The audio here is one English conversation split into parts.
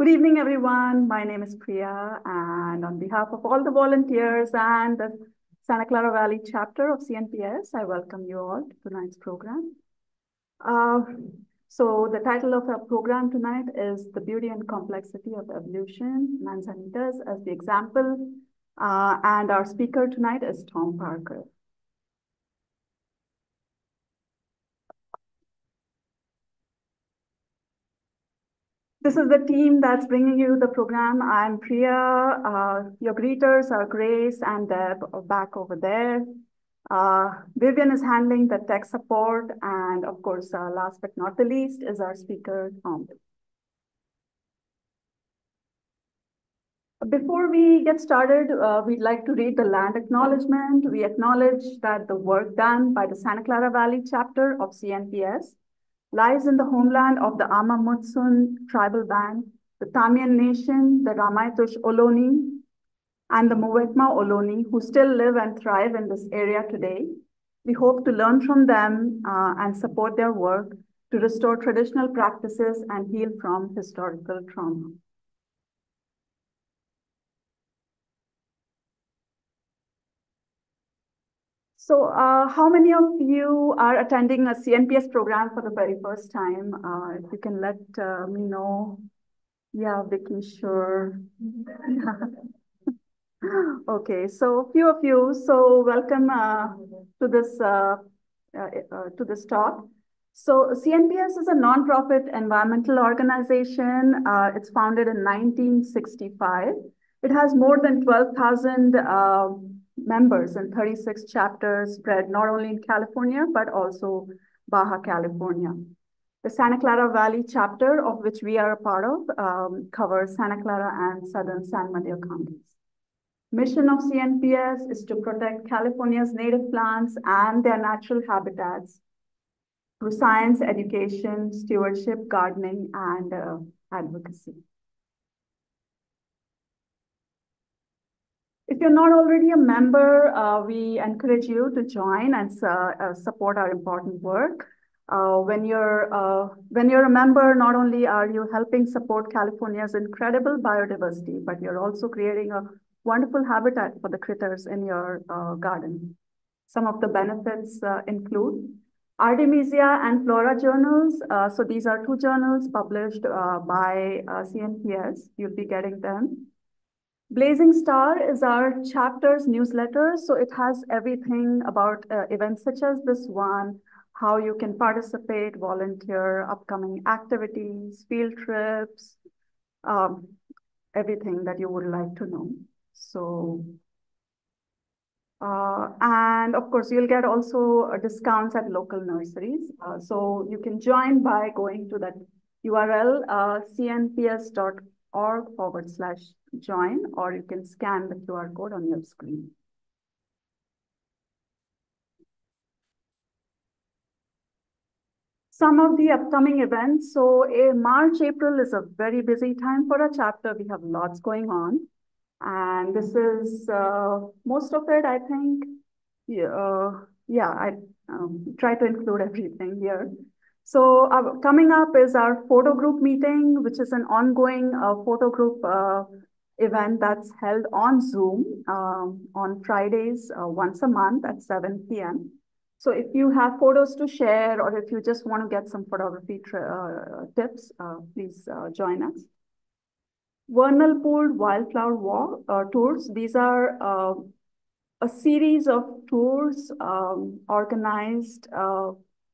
Good evening, everyone. My name is Priya, and on behalf of all the volunteers and the Santa Clara Valley chapter of CNPS, I welcome you all to tonight's program. Uh, so the title of our program tonight is The Beauty and Complexity of Evolution, Manzanitas as the example, uh, and our speaker tonight is Tom Parker. This is the team that's bringing you the program. I'm Priya. Uh, your greeters are Grace and Deb back over there. Uh, Vivian is handling the tech support. And of course, uh, last but not the least is our speaker, Tom. Before we get started, uh, we'd like to read the land acknowledgement. We acknowledge that the work done by the Santa Clara Valley chapter of CNPS lies in the homeland of the Amah Mutsun tribal band, the Tamien Nation, the Ramaytush Ohlone, and the Muwekma Ohlone, who still live and thrive in this area today. We hope to learn from them uh, and support their work to restore traditional practices and heal from historical trauma. So uh, how many of you are attending a CNPS program for the very first time? Uh, if you can let uh, me know. Yeah, Vicky, sure. okay, so few of you. So welcome uh, to this uh, uh, to this talk. So CNPS is a nonprofit environmental organization. it's founded in 1965. It has more than 12,000 members and 36 chapters spread not only in California, but also Baja California. The Santa Clara Valley chapter, of which we are a part of, um, covers Santa Clara and southern San Mateo counties. Mission of CNPS is to protect California's native plants and their natural habitats through science, education, stewardship, gardening, and uh, advocacy. If you're not already a member, uh, we encourage you to join and uh, support our important work. Uh, when you're uh, when you're a member, not only are you helping support California's incredible biodiversity, but you're also creating a wonderful habitat for the critters in your uh, garden. Some of the benefits include Artemisia and Flora journals. so these are two journals published by CNPS. You'll be getting them. Blazing Star is our chapters newsletter. So it has everything about uh, events such as this one, how you can participate, volunteer, upcoming activities, field trips, um, everything that you would like to know. So, uh, and of course, you'll get also discounts at local nurseries. Uh, so you can join by going to that URL, uh, cnps.org forward slash join, or you can scan the QR code on your screen. Some of the upcoming events. So a March, April is a very busy time for a chapter. We have lots going on. And this is uh, most of it, I think. Yeah, uh, yeah I um, try to include everything here. So uh, coming up is our photo group meeting, which is an ongoing uh, photo group uh, event that's held on Zoom um, on Fridays uh, once a month at 7 p.m. So if you have photos to share or if you just want to get some photography uh, tips, uh, please join us. Vernal Pool Wildflower Walk, Tours. These are a series of tours um, organized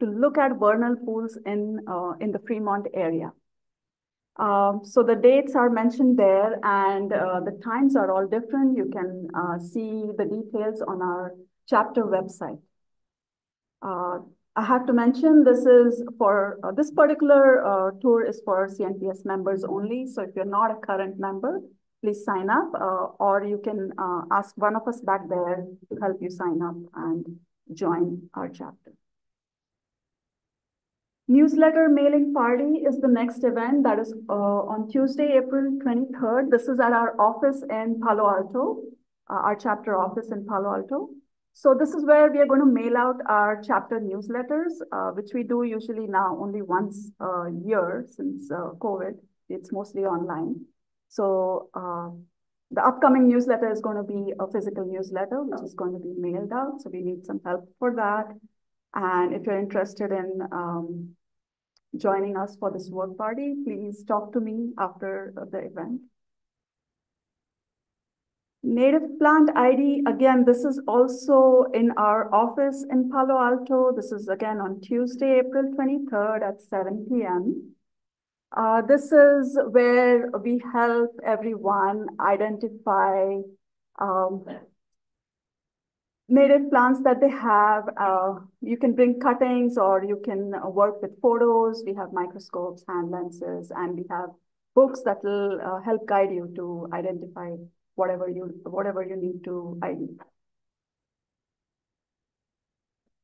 to look at vernal pools in, in the Fremont area. Um, so the dates are mentioned there and uh, the times are all different. You can uh, see the details on our chapter website. Uh, I have to mention this is for uh, this particular uh, tour is for CNPS members only. So if you're not a current member, please sign up uh, or you can ask one of us back there to help you sign up and join our chapter. Newsletter mailing party is the next event that is uh, on Tuesday, April 23rd. This is at our office in Palo Alto, uh, our chapter office in Palo Alto. So this is where we are going to mail out our chapter newsletters, uh, which we do usually now only once a year since uh, COVID. it's mostly online. So uh, the upcoming newsletter is going to be a physical newsletter, which is going to be mailed out. So we need some help for that. And if you're interested in um, joining us for this work party, please talk to me after the event. Native plant ID, again, this is also in our office in Palo Alto. This is again on Tuesday, April 23rd at 7 p.m. Uh, this is where we help everyone identify um, native plants that they have. Uh, you can bring cuttings or you can work with photos. We have microscopes, hand lenses, and we have books that will uh, help guide you to identify whatever you whatever you need to ID.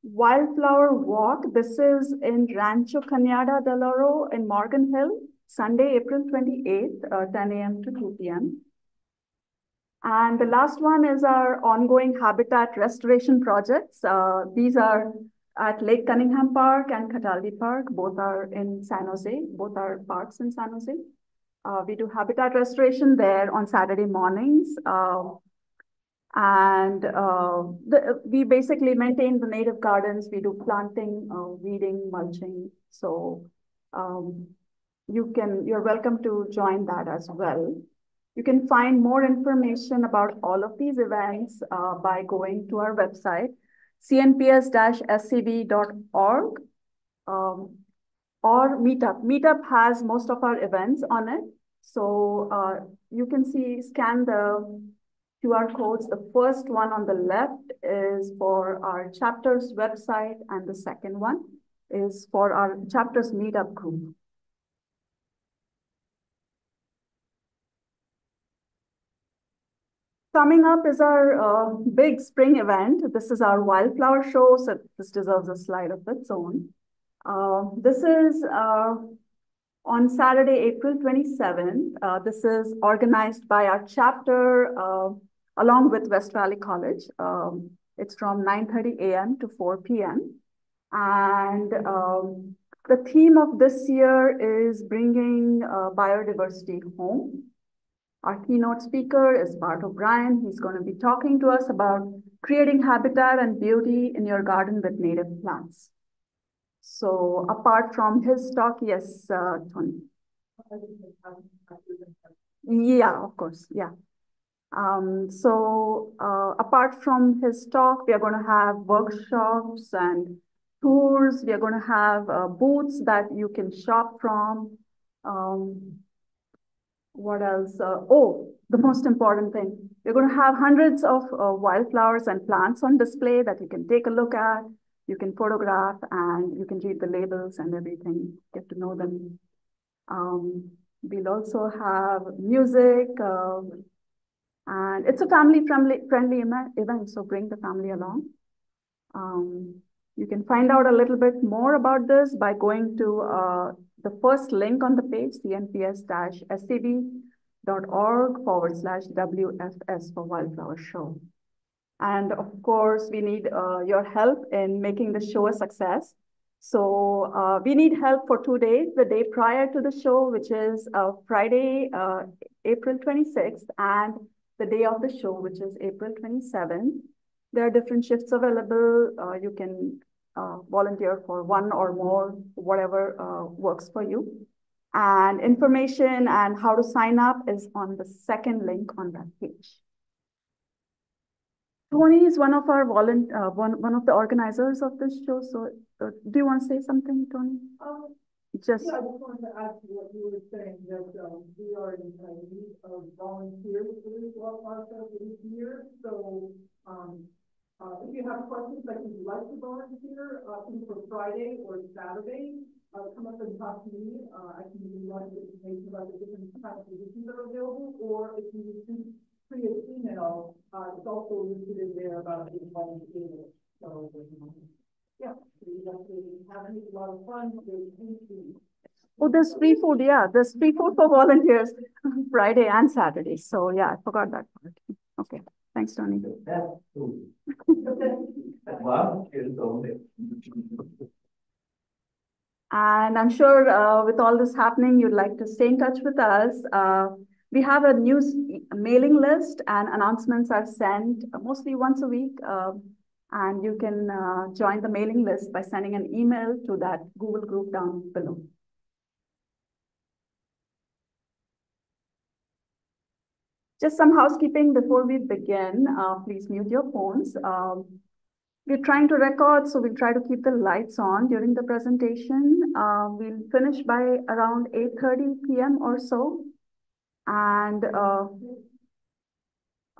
Wildflower Walk. This is in Rancho Cañada del Oro in Morgan Hill, Sunday, April 28th, uh, 10 a.m. to 2 p.m. And the last one is our ongoing habitat restoration projects. Uh, these are at Lake Cunningham Park and Cataldi Park. Both are in San Jose. Both are parks in San Jose. Uh, we do habitat restoration there on Saturday mornings. Uh, and the, we basically maintain the native gardens. We do planting, uh, weeding, mulching. So um, you can, you're welcome to join that as well. You can find more information about all of these events uh, by going to our website, cnps-scb.org um, or Meetup. Meetup has most of our events on it. So uh, you can see, scan the QR codes. The first one on the left is for our chapters website, and the second one is for our chapters meetup group. Coming up is our uh, big spring event. This is our wildflower show, so this deserves a slide of its own. Uh, this is uh, on Saturday, April 27th. Uh, this is organized by our chapter uh, along with West Valley College. Um, it's from 9.30 a.m. to 4 p.m. And um, the theme of this year is bringing uh, biodiversity home. Our keynote speaker is Bart O'Brien. He's going to be talking to us about creating habitat and beauty in your garden with native plants. So apart from his talk, yes, uh, Tony. Yeah, of course, yeah. Um, so uh, apart from his talk, we are going to have workshops and tours. We are going to have uh, booths that you can shop from. Um, what else? Uh, oh, the most important thing. You're going to have hundreds of uh, wildflowers and plants on display that you can take a look at. You can photograph and you can read the labels and everything, get to know them. Um, we'll also have music, uh, and it's a family friendly, friendly event, so bring the family along. Um, you can find out a little bit more about this by going to uh, the first link on the page, cnps-scb.org forward slash WFS for Wildflower Show. And of course, we need uh, your help in making the show a success. So uh, we need help for two days, the day prior to the show, which is uh, Friday, uh, April 26th, and the day of the show, which is April 27th. There are different shifts available. Uh, you can uh, volunteer for one or more, whatever uh, works for you. And information and how to sign up is on the second link on that page. Tony is one of our volunteer, uh, one, one of the organizers of this show. So uh, do you want to say something, Tony? Um, just yeah, I just wanted to add to what you were saying that um, we are in need of volunteers for this process this year. So um, uh, if you have questions that you'd like to volunteer, uh, for Friday or Saturday, uh, come up and talk to me. Uh, I can give you a lot of information about the different kind of positions that are available, or if you receive create email, uh, it's also listed in there about the volunteer. So, yeah, you definitely have a lot of fun. Oh, there's free food. Yeah, there's free food for volunteers Friday and Saturday. So yeah, I forgot that part. Okay. Thanks, Tony. And I'm sure uh, with all this happening, you'd like to stay in touch with us. Uh, we have a news mailing list and announcements are sent mostly once a week. Uh, and you can uh, join the mailing list by sending an email to that Google group down below. Just some housekeeping before we begin. Uh, please mute your phones. Um, we're trying to record, so we'll try to keep the lights on during the presentation. Uh, we'll finish by around 8.30 p.m. or so. And uh,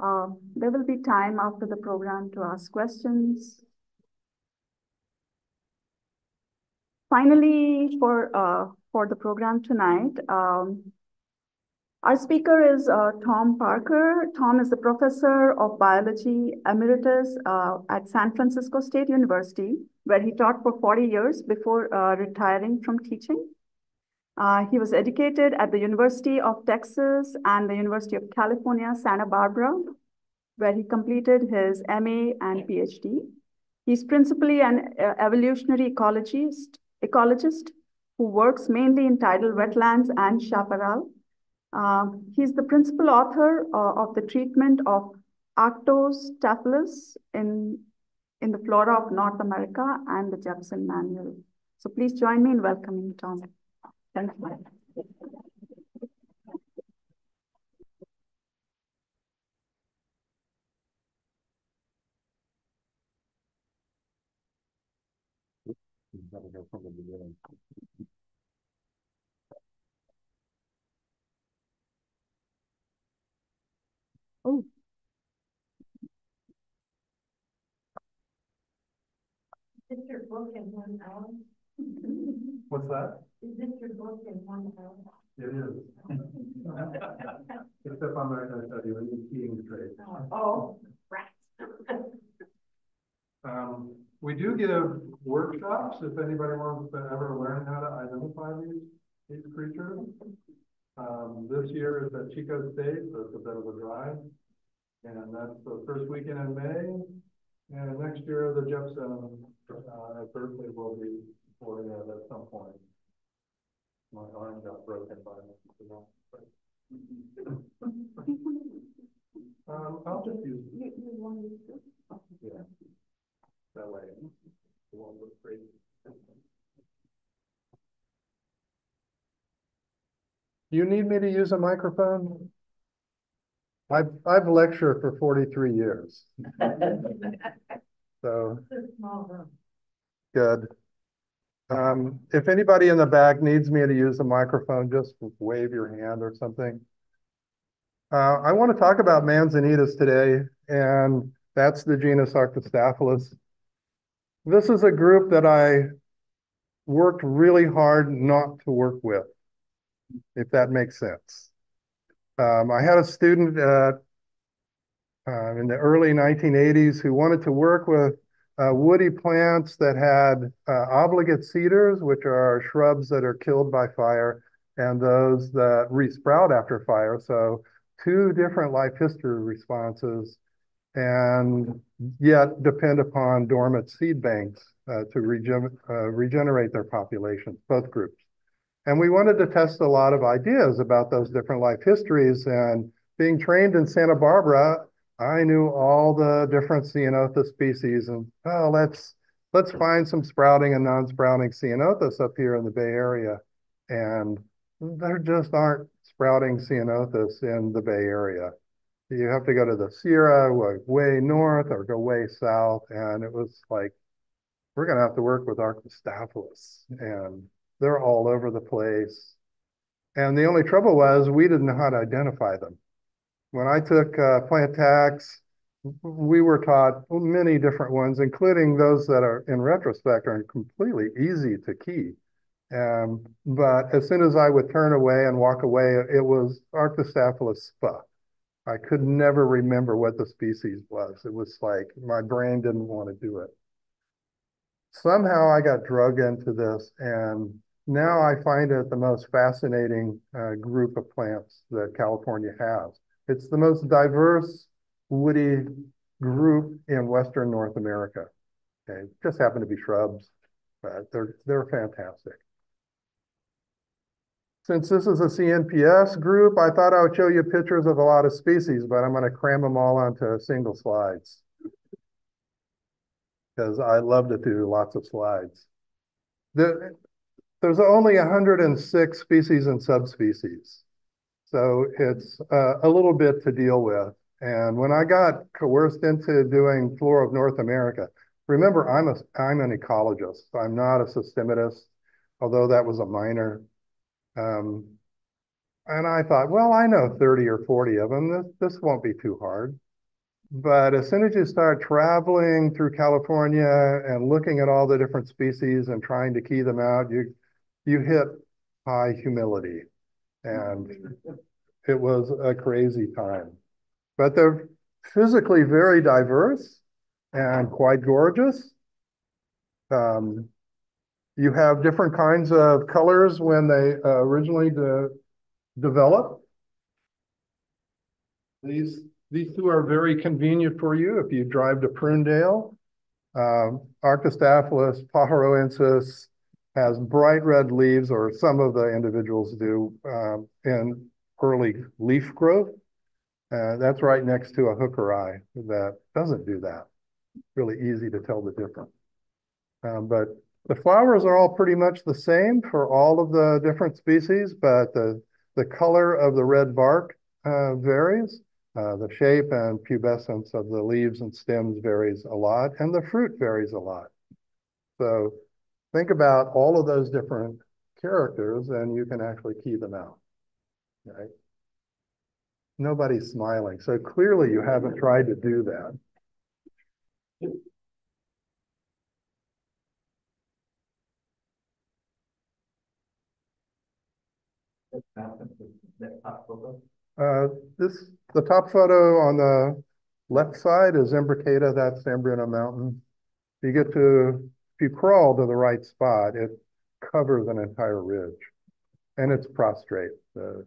uh, there will be time after the program to ask questions. Finally, for, uh, for the program tonight, um, our speaker is uh, Tom Parker. Tom is the professor of biology emeritus uh, at San Francisco State University, where he taught for 40 years before uh, retiring from teaching. Uh, he was educated at the University of Texas and the University of California, Santa Barbara, where he completed his MA and PhD. He's principally an uh, evolutionary ecologist, ecologist who works mainly in tidal wetlands and chaparral. Um, he's the principal author uh, of the treatment of Arctostaphylos in, in the flora of North America and the Jepson Manual. So please join me in welcoming Tom. Thank you. from the beginning. Oh. Is your book in one hour? What's that? Is this your book in one hour? It is. Except I'm not gonna tell you, any skiing trade. Oh, right. Um, we do give workshops if anybody wants to ever learn how to identify these, these creatures. Um, this year is at Chico State, so it's a bit of a drive. And that's the first weekend in May. And next year, the Jepson, uh, at Berkeley will be for it at some point. My arm got broken by it. Um, I'll just use. Yeah. That way, it won't look crazy. You need me to use a microphone? I've, I've lectured for forty-three years. So, good. Um, if anybody in the back needs me to use a microphone, just wave your hand or something. Uh, I want to talk about Manzanitas today, and that's the genus Arctostaphylos. This is a group that I worked really hard not to work with, if that makes sense. Um, I had a student uh, in the early 1980s who wanted to work with uh, woody plants that had uh, obligate seeders, which are shrubs that are killed by fire, and those that resprout after fire. So two different life history responses and yet depend upon dormant seed banks uh, to uh, regenerate their populations, both groups. And we wanted to test a lot of ideas about those different life histories. And being trained in Santa Barbara, I knew all the different Ceanothus species. And oh, let's let's find some sprouting and non-sprouting Ceanothus up here in the Bay Area. And there just aren't sprouting Ceanothus in the Bay Area you have to go to the Sierra, way north or go way south. And it was like, we're going to have to work with Arctostaphylos and they're all over the place. And the only trouble was we didn't know how to identify them. When I took uh, plant tax, we were taught many different ones, including those that are in retrospect are completely easy to key. Um, but as soon as I would turn away and walk away, it was Arctostaphylos spa. I could never remember what the species was. It was like my brain didn't want to do it. Somehow I got drug into this, and now I find it the most fascinating uh, group of plants that California has. It's the most diverse woody group in Western North America. Okay, just happen to be shrubs, but they're they're fantastic. Since this is a CNPS group, I thought I would show you pictures of a lot of species, but I'm going to cram them all onto single slides. Because I love to do lots of slides. The, there's only 106 species and subspecies. So it's uh, a little bit to deal with. And when I got coerced into doing Flora of North America, remember I'm a I'm an ecologist. I'm not a systematist, although that was a minor. Um, and I thought, well, I know 30 or 40 of them. This, this won't be too hard. But as soon as you start traveling through California and looking at all the different species and trying to key them out, you you hit high humility. And it was a crazy time. But they're physically very diverse and quite gorgeous. Um, you have different kinds of colors when they uh, originally de develop. These, these two are very convenient for you if you drive to Prunedale. Um, Arctostaphylos pajaroensis has bright red leaves, or some of the individuals do, um, in early leaf growth. Uh, that's right next to a hookeri that doesn't do that. Really easy to tell the difference. Um, but the flowers are all pretty much the same for all of the different species, but the, the color of the red bark uh, varies. Uh, the shape and pubescence of the leaves and stems varies a lot, and the fruit varies a lot. So think about all of those different characters, and you can actually key them out, right? Nobody's smiling, so clearly you haven't tried to do that. Uh, this, the top photo on the left side is Imbricata, that's San Bruno Mountain. You get to, if you crawl to the right spot, it covers an entire ridge. And it's prostrate. Uh,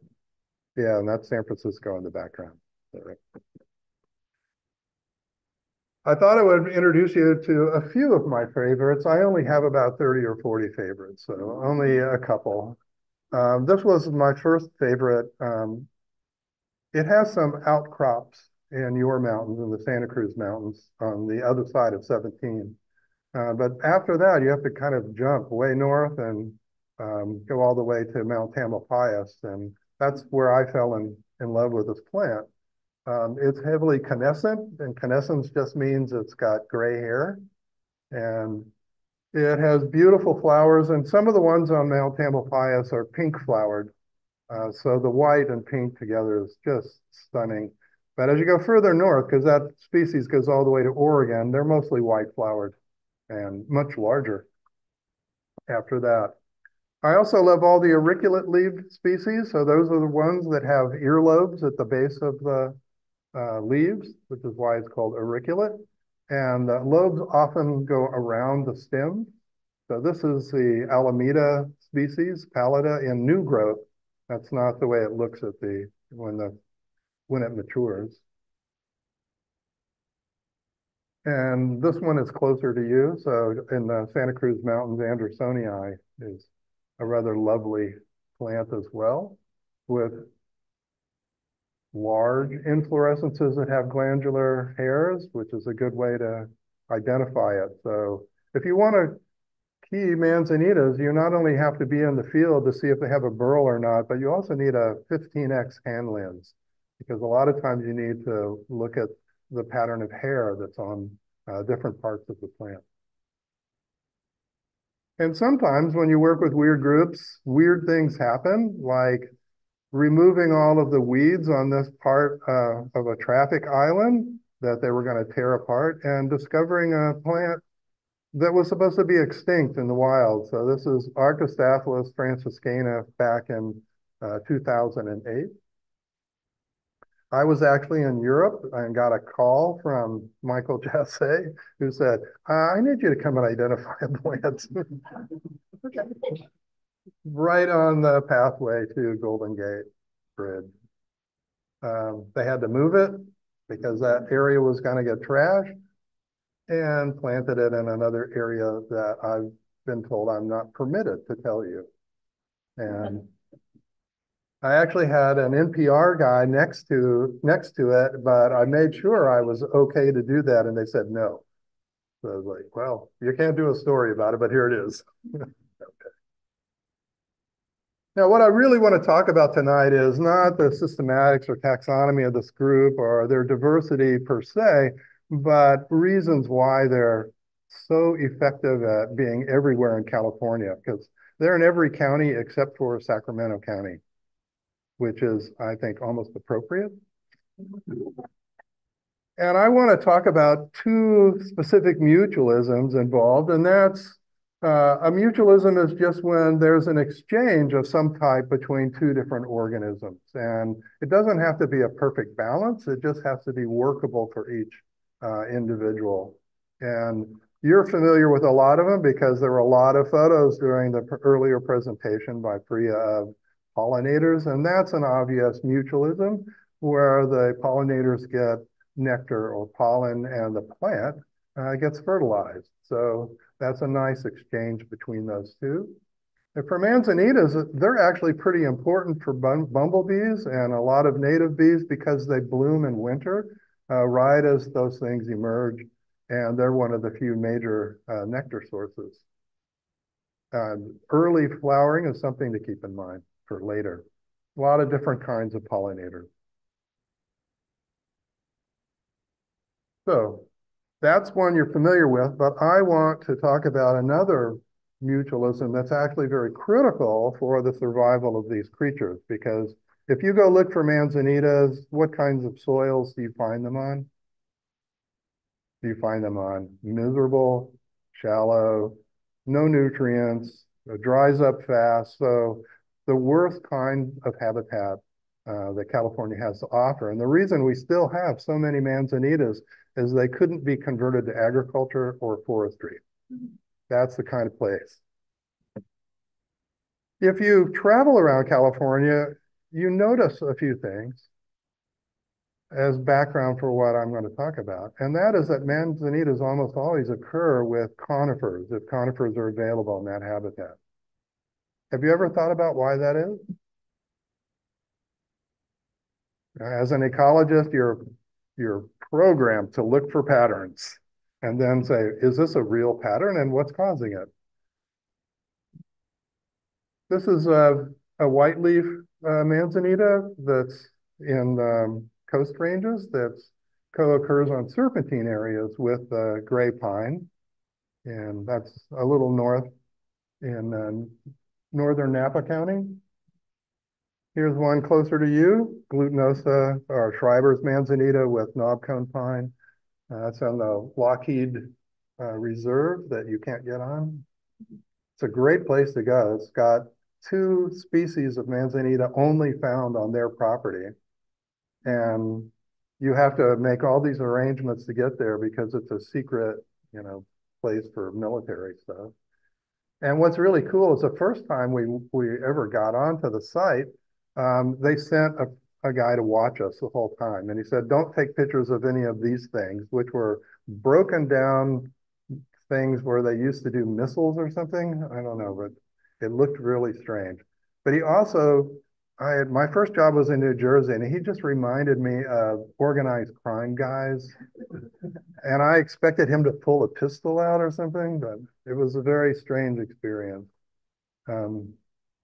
yeah, and that's San Francisco in the background. I thought I would introduce you to a few of my favorites. I only have about 30 or 40 favorites, so only a couple. Um, this was my first favorite. Um, it has some outcrops in your mountains, in the Santa Cruz Mountains on the other side of 17. Uh, but after that, you have to kind of jump way north and um, go all the way to Mount Tamalpais. And that's where I fell in, in love with this plant. Um, it's heavily canescent, and canescence just means it's got gray hair. And it has beautiful flowers, and some of the ones on Mount Tamalpais are pink flowered. Uh, so the white and pink together is just stunning. But as you go further north, because that species goes all the way to Oregon, they're mostly white flowered and much larger after that. I also love all the auriculate leaved species. So those are the ones that have earlobes at the base of the uh, leaves, which is why it's called auriculate. And the lobes often go around the stem. So this is the Alameda species, pallida, in new growth. That's not the way it looks at the when the when it matures. And this one is closer to you. So in the Santa Cruz Mountains, Andersonii is a rather lovely plant as well with large inflorescences that have glandular hairs, which is a good way to identify it. So if you want to key manzanitas, you not only have to be in the field to see if they have a burl or not, but you also need a 15x hand lens because a lot of times you need to look at the pattern of hair that's on uh, different parts of the plant. And sometimes when you work with weird groups, weird things happen, like removing all of the weeds on this part uh, of a traffic island that they were going to tear apart and discovering a plant that was supposed to be extinct in the wild. So this is Arctostaphylos franciscana back in uh, 2008. I was actually in Europe and got a call from Michael Chassé, who said, I need you to come and identify a plant. right on the pathway to Golden Gate Bridge. Um, they had to move it because that area was going to get trashed and planted it in another area that I've been told I'm not permitted to tell you. And I actually had an NPR guy next to next to it, but I made sure I was okay to do that, and they said no. So I was like, well, you can't do a story about it, but here it is. okay. Now, what I really want to talk about tonight is not the systematics or taxonomy of this group or their diversity per se, but reasons why they're so effective at being everywhere in California, because they're in every county except for Sacramento County, which is, I think, almost appropriate. And I want to talk about two specific mutualisms involved, and that's uh, a mutualism is just when there's an exchange of some type between two different organisms. And it doesn't have to be a perfect balance. It just has to be workable for each uh, individual. And you're familiar with a lot of them because there were a lot of photos during the earlier presentation by Priya of pollinators. And that's an obvious mutualism where the pollinators get nectar or pollen and the plant uh, gets fertilized. So that's a nice exchange between those two. And for manzanitas, they're actually pretty important for bumblebees and a lot of native bees because they bloom in winter uh, right as those things emerge. And they're one of the few major uh, nectar sources. early flowering is something to keep in mind for later. A lot of different kinds of pollinators. So that's one you're familiar with, but I want to talk about another mutualism that's actually very critical for the survival of these creatures. Because if you go look for manzanitas, what kinds of soils do you find them on? Do you find them on miserable, shallow, no nutrients, it dries up fast. So the worst kind of habitat uh, that California has to offer. And the reason we still have so many manzanitas is they couldn't be converted to agriculture or forestry. That's the kind of place. If you travel around California, you notice a few things as background for what I'm going to talk about. And that is that manzanitas almost always occur with conifers, if conifers are available in that habitat. Have you ever thought about why that is? As an ecologist, you're, you're programmed to look for patterns and then say, is this a real pattern and what's causing it? This is a, a white leaf uh, manzanita that's in um, coast ranges that co-occurs on serpentine areas with uh, gray pine. And that's a little north in uh, northern Napa County. Here's one closer to you, glutinosa or Schreiber's manzanita with knobcone pine. Uh, that's on the Lockheed uh, Reserve that you can't get on. It's a great place to go. It's got two species of manzanita only found on their property. And you have to make all these arrangements to get there because it's a secret, you know, place for military stuff. And what's really cool is the first time we, we ever got onto the site, um, they sent a, a guy to watch us the whole time. And he said, don't take pictures of any of these things, which were broken down things where they used to do missiles or something. I don't know, but it looked really strange. But he also, I had, my first job was in New Jersey, and he just reminded me of organized crime guys. and I expected him to pull a pistol out or something, but it was a very strange experience. Um,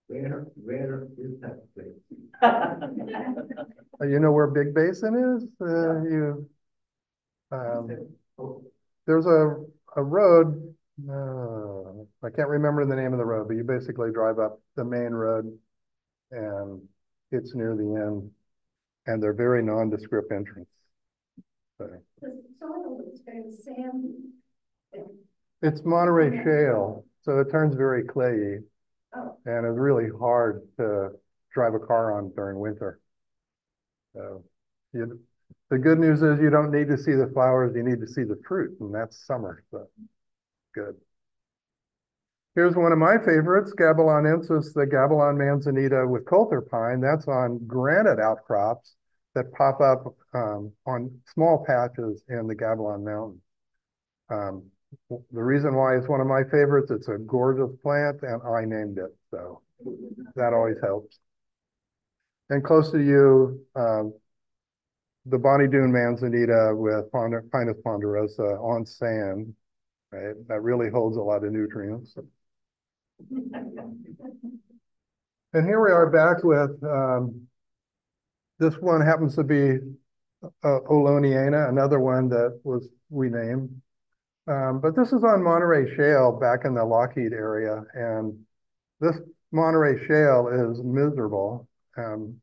where, where is that place? you know where Big Basin is? Uh, you, um, there's a, a road, uh, I can't remember the name of the road, but you basically drive up the main road and it's near the end and they're very nondescript entrance. So. The soil is kind of. It's Monterey shale, so it turns very clayey. Oh. And it's really hard to drive a car on during winter. So you, the good news is you don't need to see the flowers, you need to see the fruit, and that's summer, so good. Here's one of my favorites, Gabilanensis, the Gabilan manzanita with coulter pine. That's on granite outcrops that pop up um, on small patches in the Gabilan Mountains. Um, the reason why it's one of my favorites, it's a gorgeous plant and I named it. So that always helps. And close to you, um, the Bonny Doon manzanita with Pinus ponderosa on sand, right? That really holds a lot of nutrients. And here we are back with, um, this one happens to be uh, Ohloneana, another one that was, we named. Um, but this is on Monterey Shale back in the Lockheed area. And this Monterey Shale is miserable. Um,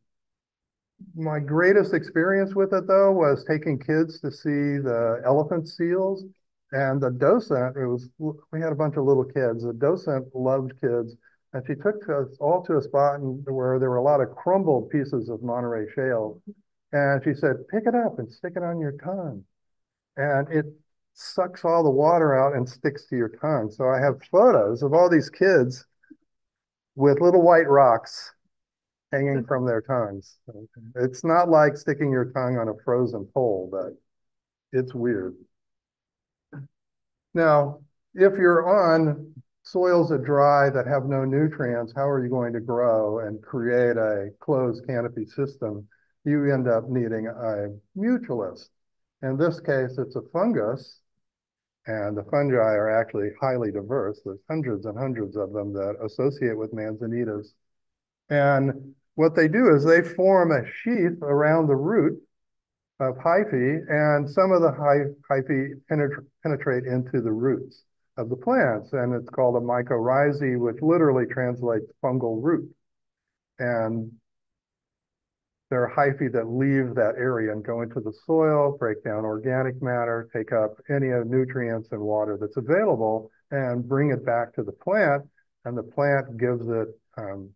my greatest experience with it though was taking kids to see the elephant seals and the docent, it was, we had a bunch of little kids. The docent loved kids and she took us all to a spot where there were a lot of crumbled pieces of Monterey shale. And she said, pick it up and stick it on your tongue. And it sucks all the water out and sticks to your tongue. So I have photos of all these kids with little white rocks hanging from their tongues. It's not like sticking your tongue on a frozen pole, but it's weird. Now, if you're on soils that dry that have no nutrients, how are you going to grow and create a closed canopy system? You end up needing a mutualist. In this case, it's a fungus, and the fungi are actually highly diverse. There's hundreds and hundreds of them that associate with manzanitas. And what they do is they form a sheath around the root of hyphae, and some of the hyphae penetra penetrate into the roots of the plants, and it's called a mycorrhizae, which literally translates fungal root. And there are hyphae that leave that area and go into the soil, break down organic matter, take up any of nutrients and water that's available, and bring it back to the plant. And the plant gives it um,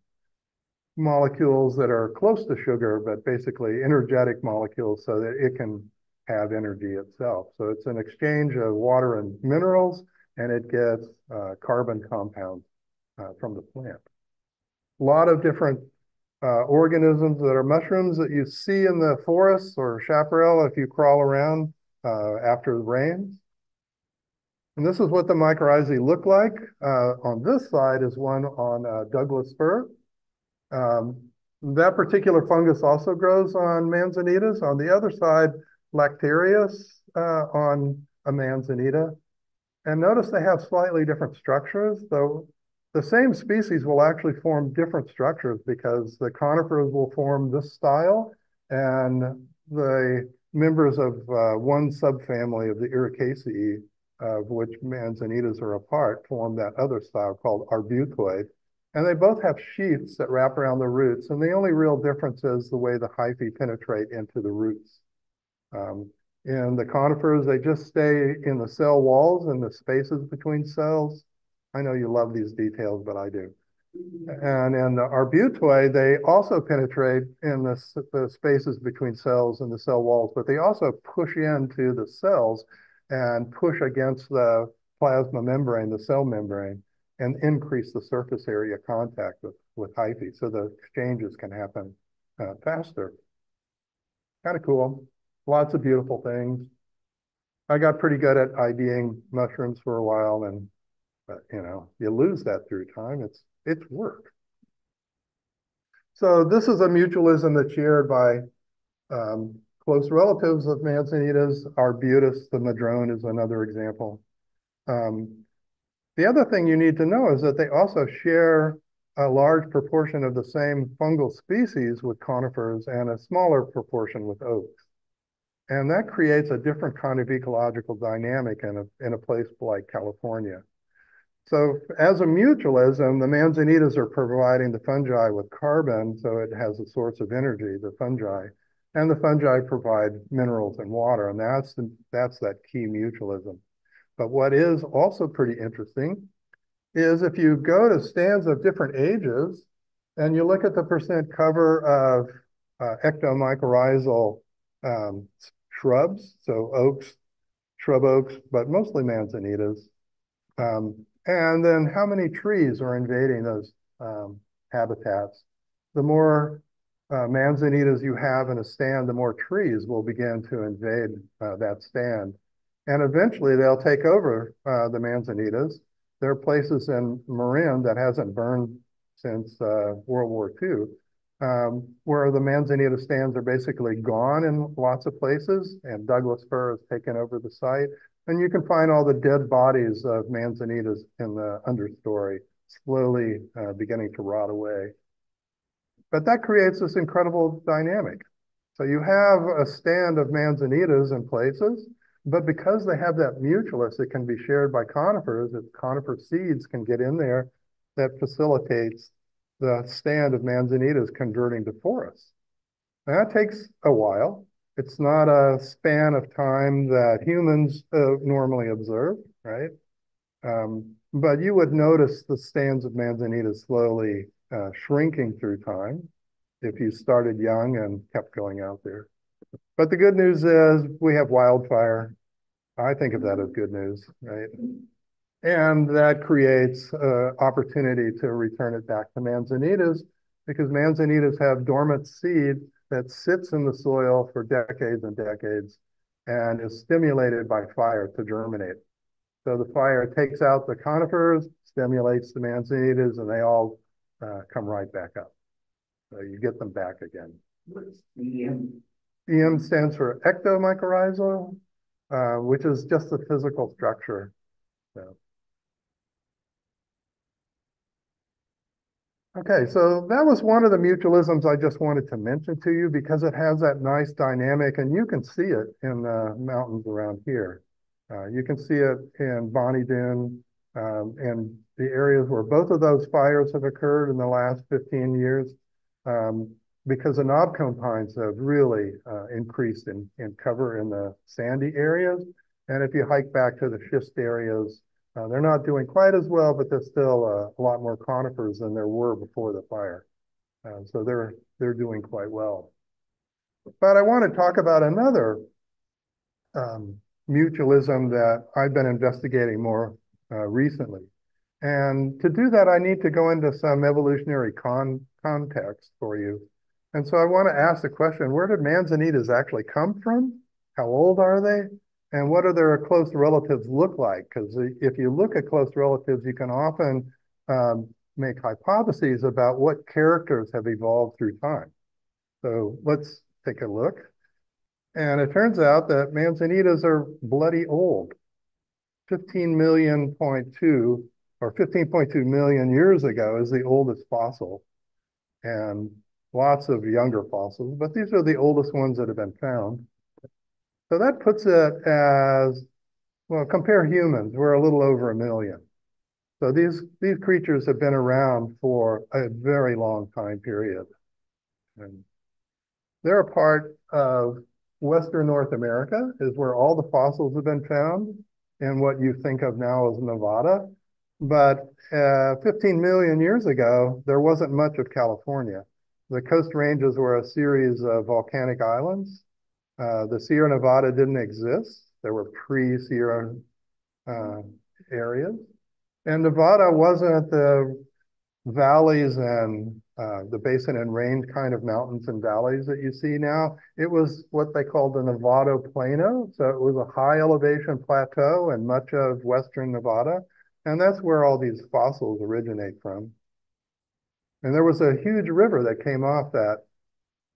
molecules that are close to sugar, but basically energetic molecules so that it can have energy itself. So it's an exchange of water and minerals, and it gets uh, carbon compounds uh, from the plant. A lot of different uh, organisms that are mushrooms that you see in the forests or chaparral if you crawl around uh, after the rains. And this is what the mycorrhizae look like. Uh, on this side is one on uh, Douglas fir. Um, that particular fungus also grows on manzanitas. On the other side, Lactarius uh, on a manzanita. And notice they have slightly different structures, though the same species will actually form different structures because the conifers will form this style and the members of uh, one subfamily of the Ericaceae, of which manzanitas are a part, form that other style called arbutoid. And they both have sheaths that wrap around the roots. And the only real difference is the way the hyphae penetrate into the roots. Um, in the conifers, they just stay in the cell walls and the spaces between cells. I know you love these details, but I do. And in the arbutoid, they also penetrate in the, the spaces between cells and the cell walls, but they also push into the cells and push against the plasma membrane, the cell membrane and increase the surface area contact with, with hyphae so the exchanges can happen uh, faster. Kind of cool. Lots of beautiful things. I got pretty good at IDing mushrooms for a while and but you know, you lose that through time. It's it's work. So this is a mutualism that's shared by um, close relatives of Manzanitas. Arbutus, the madrone, is another example. Um, the other thing you need to know is that they also share a large proportion of the same fungal species with conifers and a smaller proportion with oaks. And that creates a different kind of ecological dynamic in a, in a place like California. So as a mutualism, the manzanitas are providing the fungi with carbon, so it has a source of energy, the fungi, and the fungi provide minerals and water, and that's, the, that's that key mutualism. But what is also pretty interesting is if you go to stands of different ages and you look at the percent cover of uh, ectomycorrhizal um, shrubs, so oaks, shrub oaks, but mostly manzanitas. Um, and then how many trees are invading those um, habitats? The more uh, manzanitas you have in a stand, the more trees will begin to invade uh, that stand. And eventually they'll take over uh, the manzanitas. There are places in Marin that hasn't burned since uh, World War II um, where the manzanita stands are basically gone in lots of places, and Douglas fir has taken over the site. And you can find all the dead bodies of manzanitas in the understory, slowly uh, beginning to rot away. But that creates this incredible dynamic. So you have a stand of manzanitas in places, but because they have that mutualist that can be shared by conifers, that conifer seeds can get in there, that facilitates the stand of manzanitas converting to forests. And that takes a while. It's not a span of time that humans uh, normally observe, right? Um, but you would notice the stands of manzanitas slowly uh, shrinking through time if you started young and kept going out there. But the good news is we have wildfire. I think of that as good news, right? And that creates uh, opportunity to return it back to manzanitas because manzanitas have dormant seed that sits in the soil for decades and decades and is stimulated by fire to germinate. So the fire takes out the conifers, stimulates the manzanitas, and they all uh, come right back up. So you get them back again. What's EM? EM stands for ectomycorrhizal, uh, which is just the physical structure. So. Okay, so that was one of the mutualisms I just wanted to mention to you because it has that nice dynamic and you can see it in the mountains around here. Uh, you can see it in Bonny Doon um, and the areas where both of those fires have occurred in the last 15 years um, because the knobcone pines have really uh, increased in, in cover in the sandy areas. And if you hike back to the schist areas, uh, they're not doing quite as well, but there's still uh, a lot more conifers than there were before the fire. Uh, so they're, they're doing quite well. But I want to talk about another um, mutualism that I've been investigating more uh, recently. And to do that, I need to go into some evolutionary con context for you. And so I want to ask the question, where did manzanitas actually come from? How old are they? and what do their close relatives look like? Because if you look at close relatives, you can often um, make hypotheses about what characters have evolved through time. So let's take a look. And it turns out that manzanitas are bloody old. 15 million point two or 15.2 million years ago is the oldest fossil. And lots of younger fossils, but these are the oldest ones that have been found. So that puts it as, well, compare humans, we're a little over a million. So these, these creatures have been around for a very long time period. And they're a part of Western North America is where all the fossils have been found in what you think of now as Nevada. But uh, 15 million years ago, there wasn't much of California. The coast ranges were a series of volcanic islands uh, the Sierra Nevada didn't exist. There were pre-Sierra uh, areas. And Nevada wasn't the valleys and uh, the basin and range kind of mountains and valleys that you see now. It was what they called the Nevadaplano. So it was a high elevation plateau in much of western Nevada. And that's where all these fossils originate from. And there was a huge river that came off that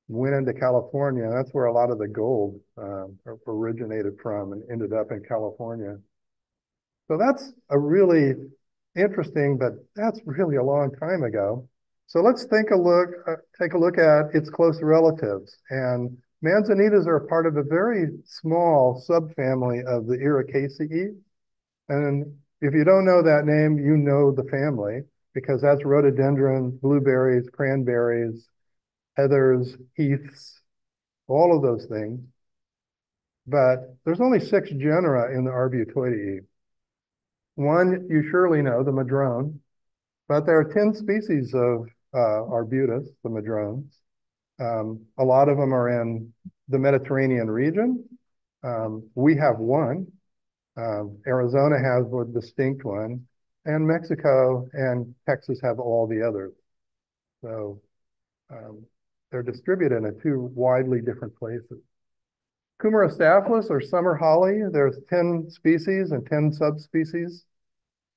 went into California. That's where a lot of the gold uh, originated from and ended up in California. So that's a really interesting, but that's really a long time ago. So let's think a look, uh, take a look at its close relatives. And manzanitas are a part of a very small subfamily of the Ericaceae. And if you don't know that name, you know the family because that's rhododendron, blueberries, cranberries, heathers, heaths, all of those things. But there's only six genera in the Arbutoideae. One you surely know, the madrone, but there are 10 species of uh, Arbutus, the madrones. Um, a lot of them are in the Mediterranean region. Um, we have one. Um, Arizona has a distinct one, and Mexico and Texas have all the others. So um, they're distributed in two widely different places. Comarostaphylis or summer holly, there's 10 species and 10 subspecies,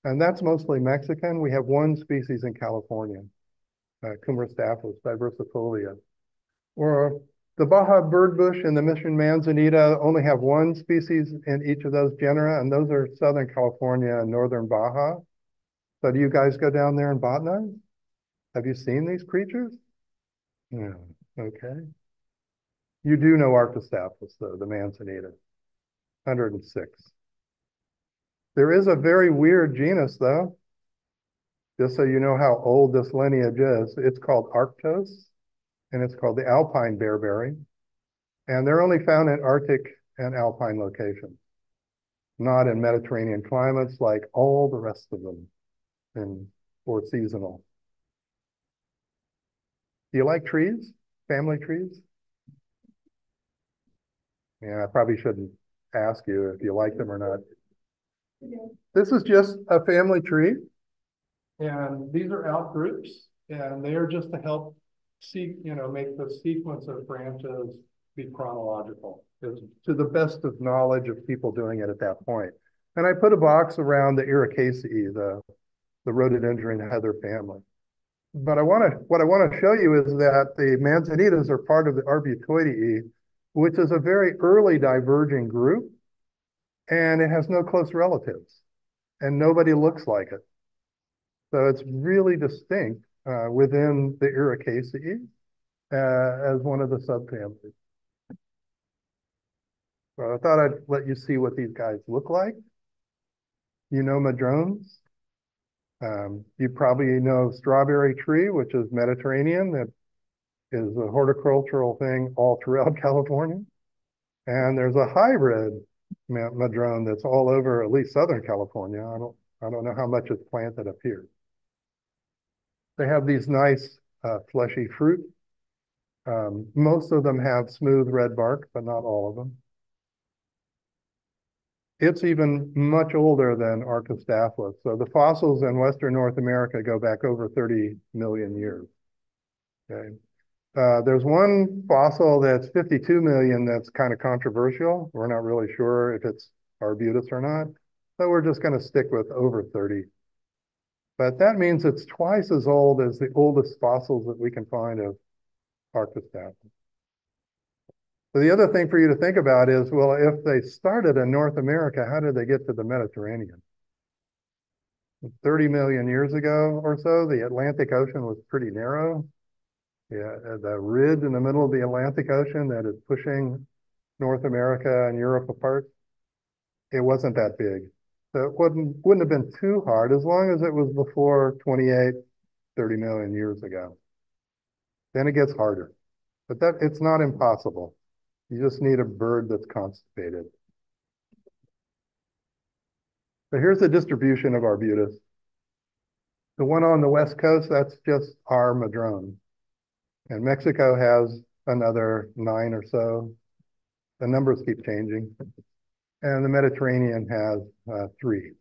and that's mostly Mexican. We have one species in California. uh, Comarostaphylis diversifolia. Or the Baja birdbush and the Mission manzanita only have one species in each of those genera, and those are Southern California and Northern Baja. So do you guys go down there and botanize? Have you seen these creatures? Yeah, okay. You do know Arctostaphylos, though, the manzanita, 106. There is a very weird genus, though. Just so you know how old this lineage is, it's called Arctous, and it's called the alpine bearberry. And they're only found in Arctic and alpine locations, not in Mediterranean climates like all the rest of them, and or seasonal. Do you like trees? Family trees? Yeah, I probably shouldn't ask you if you like them or not. This is just a family tree. And these are out groups, and they are just to help see, you know, make the sequence of branches be chronological to the best of knowledge of people doing it at that point. And I put a box around the Ericaceae, the, the rhododendron heather family. But I want to, what I want to show you is that the manzanitas are part of the Arbutoideae, which is a very early diverging group, and it has no close relatives, and nobody looks like it. So it's really distinct uh, within the Ericaceae uh, as one of the subfamilies. So I thought I'd let you see what these guys look like. You know madrones. Um, you probably know strawberry tree, which is Mediterranean, that is a horticultural thing all throughout California. And there's a hybrid madrone that's all over at least Southern California. I don't, I don't know how much is planted up here. They have these nice uh, fleshy fruit. Um, most of them have smooth red bark, but not all of them. It's even much older than Arctostaphylos. So the fossils in Western North America go back over 30 million years. Okay. Uh, there's one fossil that's 52 million that's kind of controversial. We're not really sure if it's Arbutus or not, so we're just going to stick with over 30 but that means it's twice as old as the oldest fossils that we can find of Arctostaphylos. So the other thing for you to think about is, well, if they started in North America, how did they get to the Mediterranean? 30 million years ago or so, the Atlantic Ocean was pretty narrow. Yeah, uh, the ridge in the middle of the Atlantic Ocean that is pushing North America and Europe apart, it wasn't that big. So it wouldn't, wouldn't have been too hard as long as it was before 28, 30 million years ago. Then it gets harder. But that it's not impossible. You just need a bird that's constipated. So here's the distribution of arbutus. The one on the west coast, that's just our madrone. And Mexico has another nine or so. The numbers keep changing. And the Mediterranean has uh, three.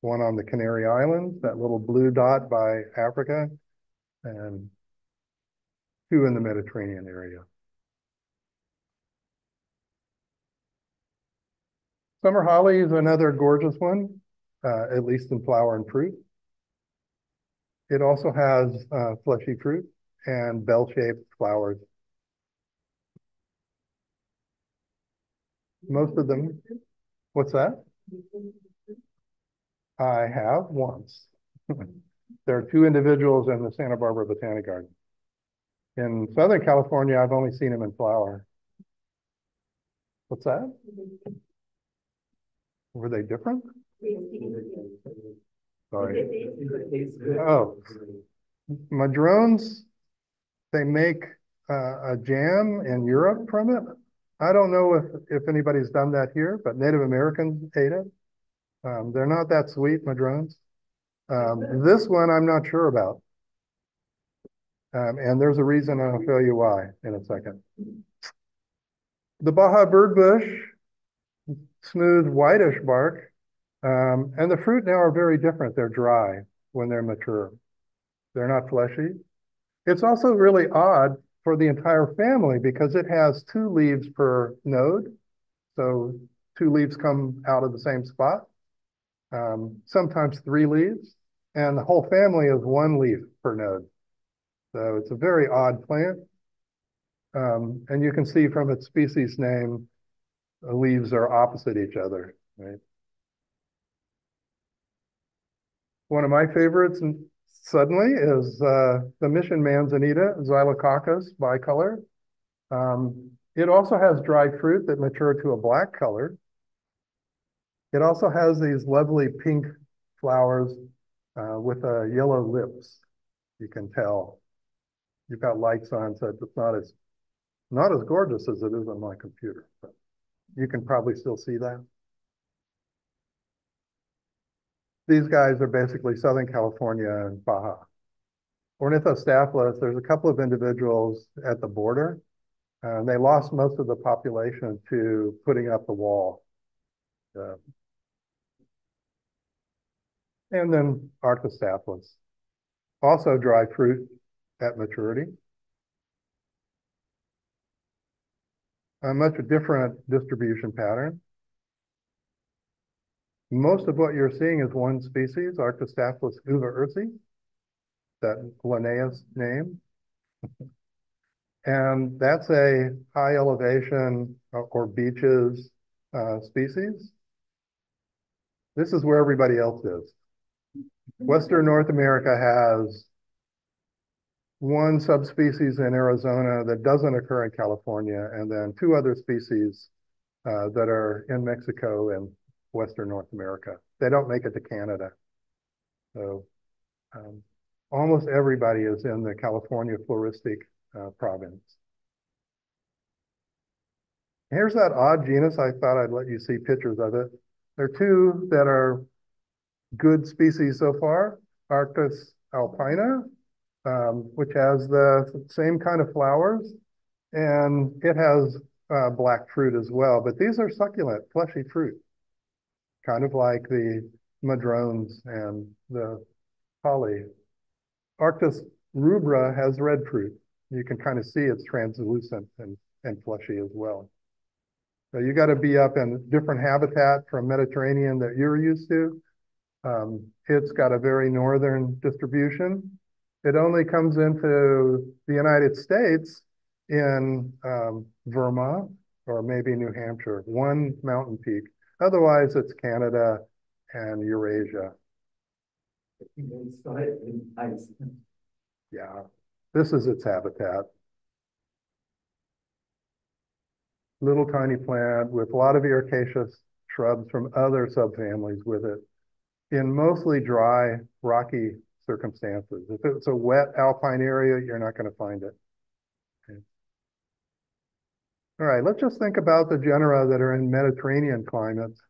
One on the Canary Islands, that little blue dot by Africa, and two in the Mediterranean area. Summer holly is another gorgeous one, uh, at least in flower and fruit. It also has uh, fleshy fruit and bell-shaped flowers. Most of them. What's that? I have once. there are two individuals in the Santa Barbara Botanic Garden. In Southern California, I've only seen them in flower. What's that? Were they different? Sorry. Oh, madrones, they make uh, a jam in Europe from it. I don't know if, if anybody's done that here, but Native Americans ate it. Um, they're not that sweet, madrones. Um, this one I'm not sure about. Um, and there's a reason I'll show you why in a second. The Baja birdbush, smooth whitish bark, um, and the fruit now are very different. They're dry when they're mature. They're not fleshy. It's also really odd for the entire family because it has two leaves per node. So two leaves come out of the same spot, um, sometimes three leaves, and the whole family is one leaf per node. So it's a very odd plant. Um, and you can see from its species name, leaves are opposite each other, right? One of my favorites and suddenly is uh, the Mission Manzanita, Xylococcus bicolor. Um, it also has dried fruit that mature to a black color. It also has these lovely pink flowers uh, with uh, yellow lips. You can tell. You've got lights on, so it's not as not as gorgeous as it is on my computer, but you can probably still see that. These guys are basically Southern California and Baja. Ornithostaphylos, there's a couple of individuals at the border, and they lost most of the population to putting up the wall. Uh, and then Arctostaphylos. Also dry fruit at maturity. A much different distribution pattern. Most of what you're seeing is one species, Arctostaphylos uva ursi, that Linnaeus name. and that's a high elevation or beaches uh, species. This is where everybody else is. Western North America has one subspecies in Arizona that doesn't occur in California, and then two other species uh, that are in Mexico and Western North America. They don't make it to Canada. So um, almost everybody is in the California floristic uh, province. Here's that odd genus. I thought I'd let you see pictures of it. There are two that are good species so far. Arctous alpina, um, which has the same kind of flowers, and it has uh, black fruit as well. But these are succulent, fleshy fruit, kind of like the madrones and the holly. Arctous rubra has red fruit. You can kind of see it's translucent and, and fleshy as well. So you got to be up in different habitat from Mediterranean that you're used to. Um, it's got a very northern distribution. It only comes into the United States in um, Vermont or maybe New Hampshire, one mountain peak. Otherwise, it's Canada and Eurasia. Yeah, this is its habitat. Little tiny plant with a lot of ericaceous shrubs from other subfamilies with it in mostly dry, rocky circumstances. If it's a wet alpine area, you're not going to find it. Okay. All right, let's just think about the genera that are in Mediterranean climates.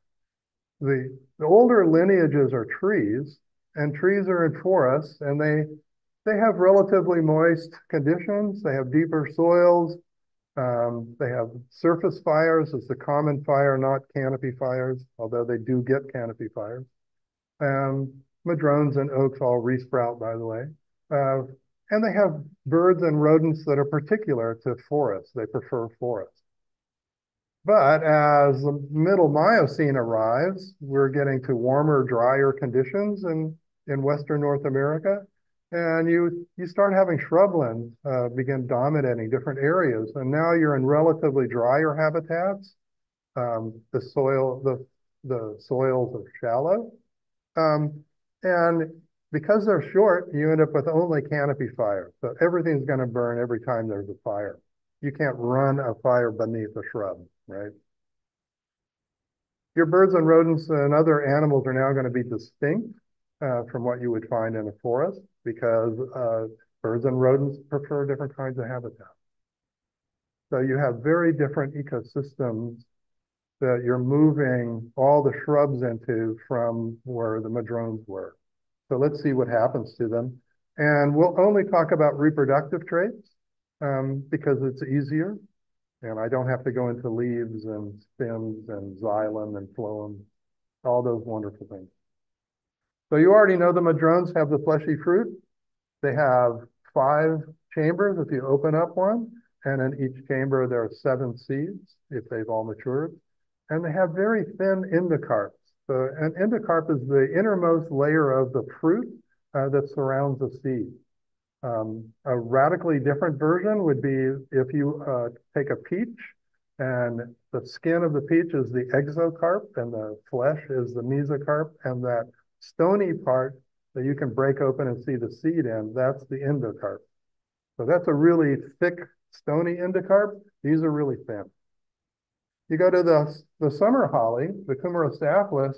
The, the older lineages are trees, and trees are in forests, and they they have relatively moist conditions. They have deeper soils. Um, they have surface fires as the common fire, not canopy fires, although they do get canopy fires. Um, madrones and oaks all resprout, by the way. Uh, and they have birds and rodents that are particular to forests. They prefer forests. But as the middle Miocene arrives, we're getting to warmer, drier conditions in, in Western North America. And you, you start having shrublands uh, begin dominating different areas. And now you're in relatively drier habitats. Um, the soil, the, the soils are shallow. Um, and because they're short, you end up with only canopy fire. So everything's going to burn every time there's a fire. You can't run a fire beneath a shrub, right? Your birds and rodents and other animals are now going to be distinct uh, from what you would find in a forest because uh, birds and rodents prefer different kinds of habitat. So you have very different ecosystems that you're moving all the shrubs into from where the madrones were. So let's see what happens to them. And we'll only talk about reproductive traits um, because it's easier. And I don't have to go into leaves and stems and xylem and phloem, all those wonderful things. So you already know the madrones have the fleshy fruit. They have five chambers if you open up one. And in each chamber, there are seven seeds if they've all matured and they have very thin endocarps. So an endocarp is the innermost layer of the fruit uh, that surrounds the seed. Um, a radically different version would be if you uh, take a peach and the skin of the peach is the exocarp and the flesh is the mesocarp and that stony part that you can break open and see the seed in, that's the endocarp. So that's a really thick, stony endocarp. These are really thin. You go to the, the summer holly, the Comarostaphylis,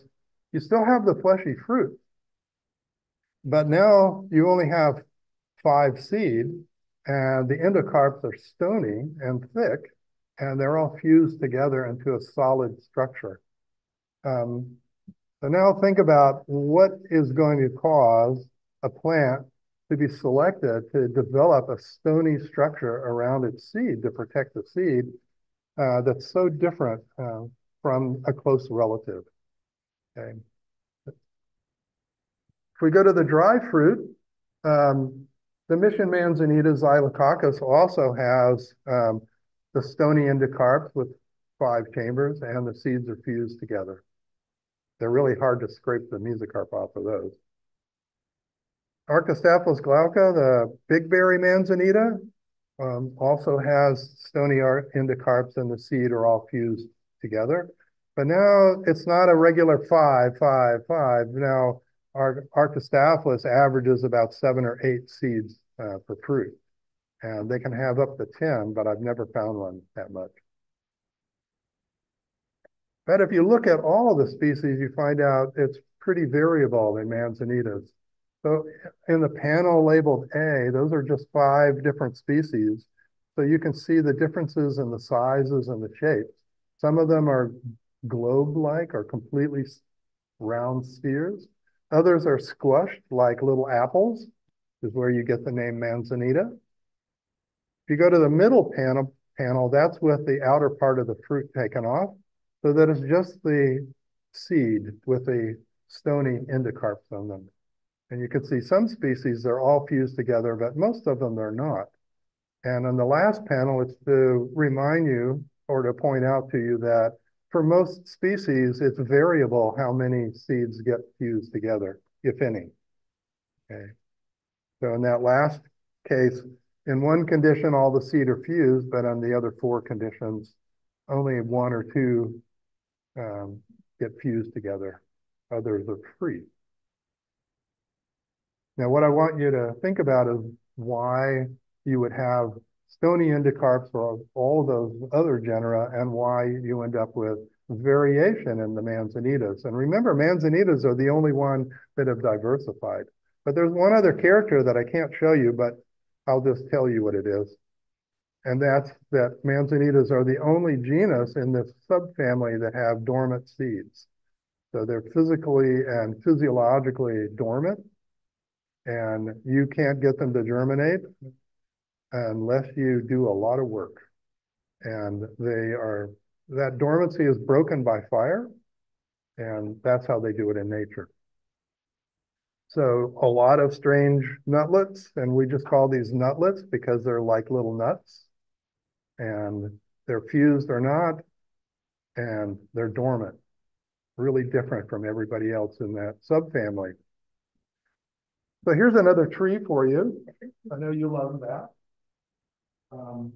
you still have the fleshy fruit. But now you only have five seed, and the endocarps are stony and thick, and they're all fused together into a solid structure. Um, so now think about what is going to cause a plant to be selected to develop a stony structure around its seed to protect the seed uh, that's so different uh, from a close relative. Okay. If we go to the dry fruit, um, the Mission Manzanita xylococcus also has um, the stony endocarps with five chambers and the seeds are fused together. They're really hard to scrape the mesocarp off of those. Arctostaphylos glauca, the big berry manzanita, um, also has stony art, endocarps and the seed are all fused together. But now it's not a regular five, five, five. Now our Arctostaphylos averages about seven or eight seeds uh, per fruit. And they can have up to 10, but I've never found one that much. But if you look at all the species, you find out it's pretty variable in manzanitas. So in the panel labeled A, those are just five different species. So you can see the differences in the sizes and the shapes. Some of them are globe-like or completely round spheres. Others are squashed like little apples, is where you get the name manzanita. If you go to the middle panel, panel, that's with the outer part of the fruit taken off, so that it's just the seed with the stony endocarps on them. And you can see some species, they're all fused together, but most of them they're not. And on the last panel, it's to remind you or to point out to you that for most species, it's variable how many seeds get fused together, if any. Okay. So in that last case, in one condition, all the seed are fused, but on the other four conditions, only one or two um, get fused together. Others are free. Now, what I want you to think about is why you would have stony endocarps or all those other genera and why you end up with variation in the manzanitas. And remember, manzanitas are the only one that have diversified. But there's one other character that I can't show you, but I'll just tell you what it is. And that's that manzanitas are the only genus in this subfamily that have dormant seeds. So they're physically and physiologically dormant, and you can't get them to germinate unless you do a lot of work. And they are, that dormancy is broken by fire, and that's how they do it in nature. So a lot of strange nutlets, and we just call these nutlets because they're like little nuts, and they're fused or not, and they're dormant, really different from everybody else in that subfamily. So here's another tree for you. I know you love that. Um,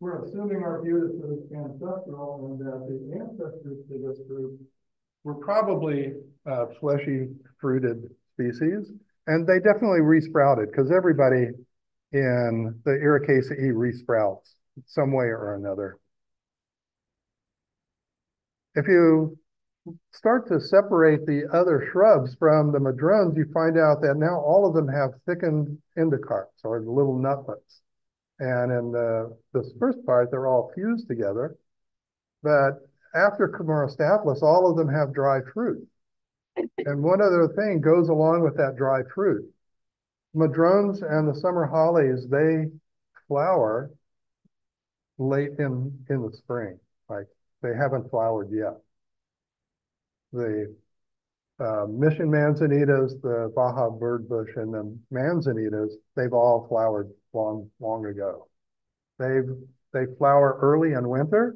we're assuming our view is ancestral and that the ancestors to this group were probably uh, fleshy fruited species. And they definitely resprouted because everybody in the Ericaceae resprouts some way or another. If you start to separate the other shrubs from the madrones, you find out that now all of them have thickened endocarps or little nutlets. And in the, this first part, they're all fused together. But after Comarostaphylis, all of them have dry fruit. And one other thing goes along with that dry fruit. Madrones and the summer hollies, they flower late in, in the spring. Like they haven't flowered yet. The uh, Mission manzanitas, the Baja birdbush, and the manzanitas, they've all flowered long, long ago. They've, they flower early in winter.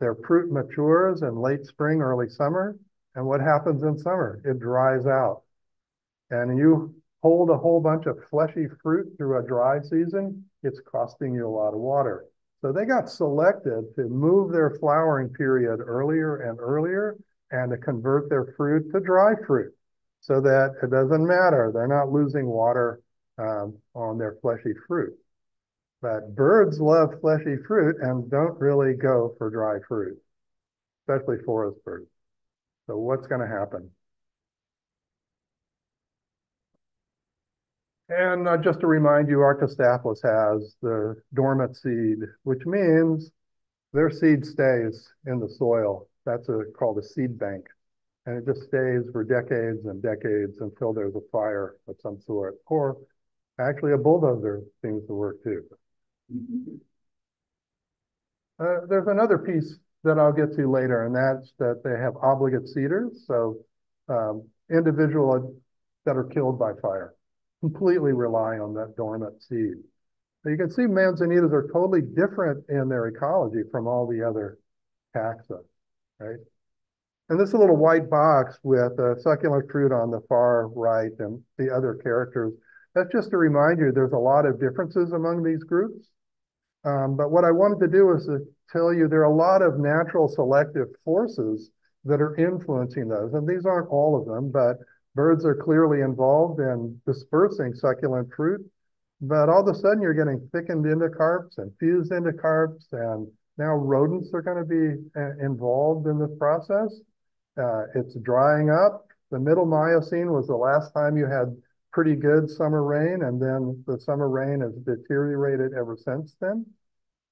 Their fruit matures in late spring, early summer. And what happens in summer? It dries out. And you hold a whole bunch of fleshy fruit through a dry season, it's costing you a lot of water. So they got selected to move their flowering period earlier and earlier and to convert their fruit to dry fruit so that it doesn't matter. They're not losing water um, on their fleshy fruit. But birds love fleshy fruit and don't really go for dry fruit, especially forest birds. So what's going to happen? And uh, just to remind you, Arctostaphylos has the dormant seed, which means their seed stays in the soil. That's a, called a seed bank. And it just stays for decades and decades until there's a fire of some sort. Or actually a bulldozer seems to work too. Uh, there's another piece that I'll get to later, and that's that they have obligate seeders. So um, individual that are killed by fire completely rely on that dormant seed. You can see manzanitas are totally different in their ecology from all the other taxa, right? And this little white box with a succulent fruit on the far right and the other characters, that's just to remind you there's a lot of differences among these groups. Um, but what I wanted to do is to tell you there are a lot of natural selective forces that are influencing those. And these aren't all of them, but birds are clearly involved in dispersing succulent fruit. But all of a sudden you're getting thickened endocarps and fused endocarps, and now rodents are going to be uh, involved in this process. Uh, it's drying up. The middle Miocene was the last time you had pretty good summer rain, and then the summer rain has deteriorated ever since then.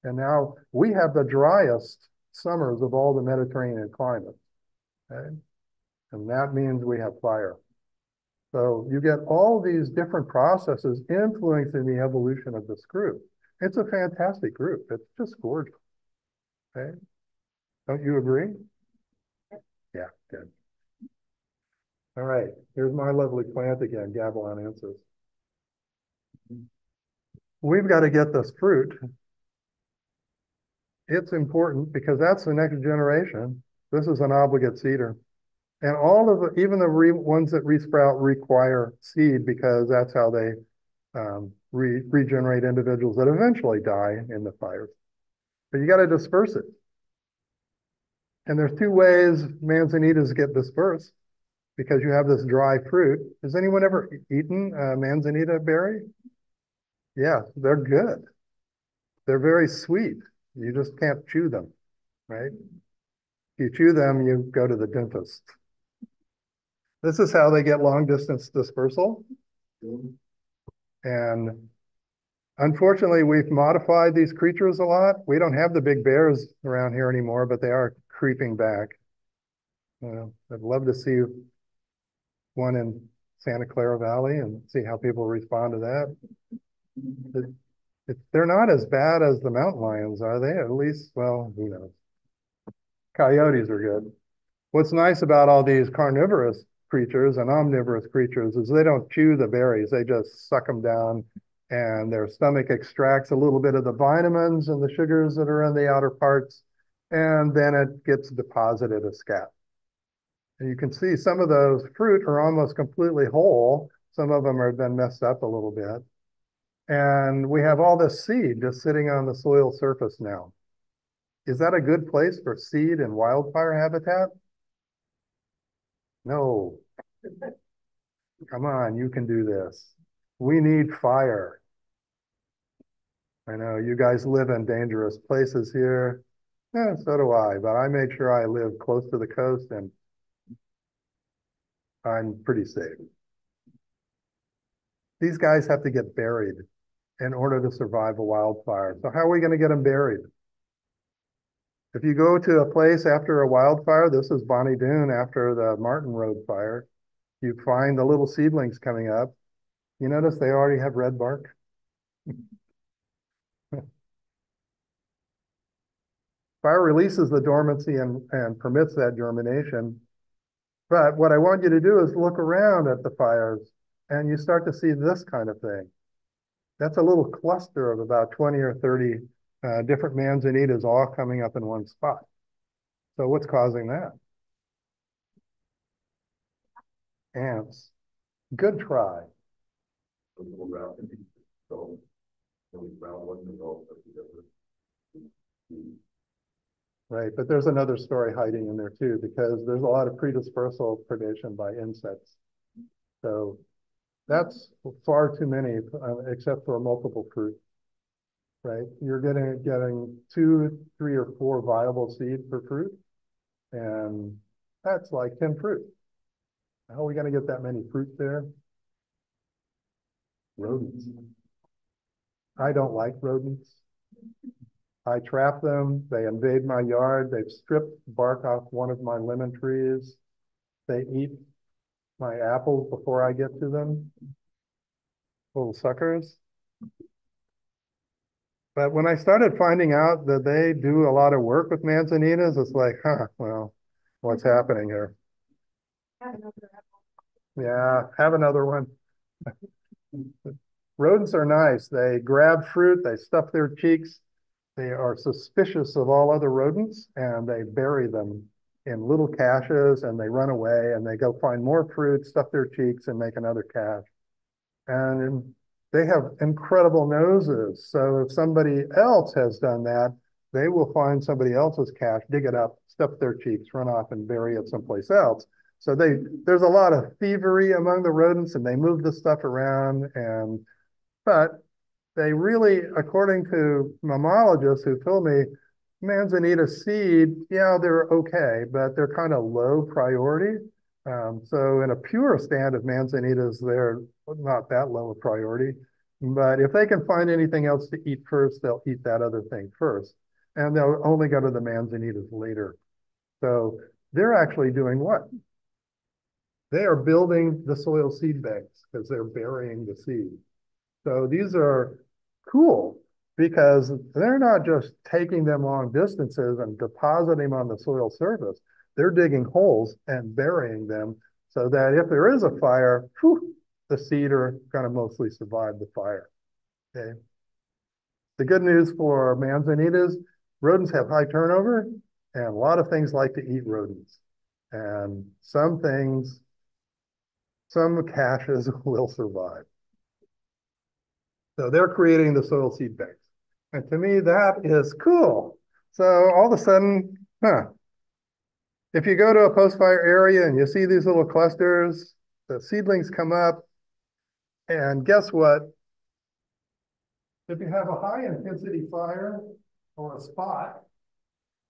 And now we have the driest summers of all the Mediterranean climates. Okay? And that means we have fire. So you get all these different processes influencing the evolution of this group. It's a fantastic group. It's just gorgeous. Okay? Don't you agree? Yeah, good. All right, here's my lovely plant again, Gabilanensis. We've got to get this fruit. It's important because that's the next generation. This is an obligate seeder. And all of the, even the re, ones that resprout require seed because that's how they um, re, regenerate individuals that eventually die in the fires. But you got to disperse it. And there's two ways manzanitas get dispersed because you have this dry fruit. Has anyone ever eaten a manzanita berry? Yeah, they're good. They're very sweet. You just can't chew them, right? If you chew them, you go to the dentist. This is how they get long distance dispersal. And unfortunately, we've modified these creatures a lot. We don't have the big bears around here anymore, but they are creeping back. Uh, I'd love to see one in Santa Clara Valley and see how people respond to that. It, it, they're not as bad as the mountain lions, are they? At least, well, who knows? Coyotes are good. What's nice about all these carnivorous creatures and omnivorous creatures is they don't chew the berries. They just suck them down and their stomach extracts a little bit of the vitamins and the sugars that are in the outer parts, and then it gets deposited as scat. And you can see some of those fruit are almost completely whole. Some of them have been messed up a little bit. And we have all this seed just sitting on the soil surface now. Is that a good place for seed and wildfire habitat? No. Come on, you can do this. We need fire. I know you guys live in dangerous places here. Yeah, so do I, but I made sure I live close to the coast and I'm pretty safe. These guys have to get buried in order to survive a wildfire. So how are we going to get them buried? If you go to a place after a wildfire, this is Bonny Doon after the Martin Road fire, you find the little seedlings coming up. You notice they already have red bark? Fire releases the dormancy and, and permits that germination. But what I want you to do is look around at the fires and you start to see this kind of thing. That's a little cluster of about 20 or 30 uh, different manzanitas all coming up in one spot. So what's causing that? Ants. Good try. The little route, and so, the route wasn't involved, but the other. Right, but there's another story hiding in there too, because there's a lot of predispersal predation by insects. So that's far too many, uh, except for multiple fruit. Right, you're getting, getting two, three or four viable seed per fruit. And that's like ten fruit. How are we gonna get that many fruit there? Rodents. I don't like rodents. I trap them, they invade my yard, they've stripped bark off one of my lemon trees. They eat my apples before I get to them. Little suckers. But when I started finding out that they do a lot of work with manzanitas, it's like, huh, well, what's happening here? Yeah, have another one. Rodents are nice. They grab fruit, they stuff their cheeks, they are suspicious of all other rodents and they bury them in little caches and they run away and they go find more fruit, stuff their cheeks and make another cache. And they have incredible noses. So if somebody else has done that, they will find somebody else's cache, dig it up, stuff their cheeks, run off and bury it someplace else. So they there's a lot of thievery among the rodents and they move the stuff around and but they really, according to mammalogists who told me, manzanita seed, yeah, they're okay, but they're kind of low priority. Um, so in a pure stand of manzanitas, they're not that low a priority. But if they can find anything else to eat first, they'll eat that other thing first. And they'll only go to the manzanitas later. So they're actually doing what? They are building the soil seed banks because they're burying the seed. So these are cool because they're not just taking them long distances and depositing them on the soil surface. They're digging holes and burying them so that if there is a fire, whew, the seed are going to mostly survive the fire. Okay. The good news for manzanitas, rodents have high turnover and a lot of things like to eat rodents. And some things, some caches will survive. So they're creating the soil seed banks. And to me, that is cool. So all of a sudden, huh, if you go to a post-fire area and you see these little clusters, the seedlings come up, and guess what? If you have a high intensity fire or a spot,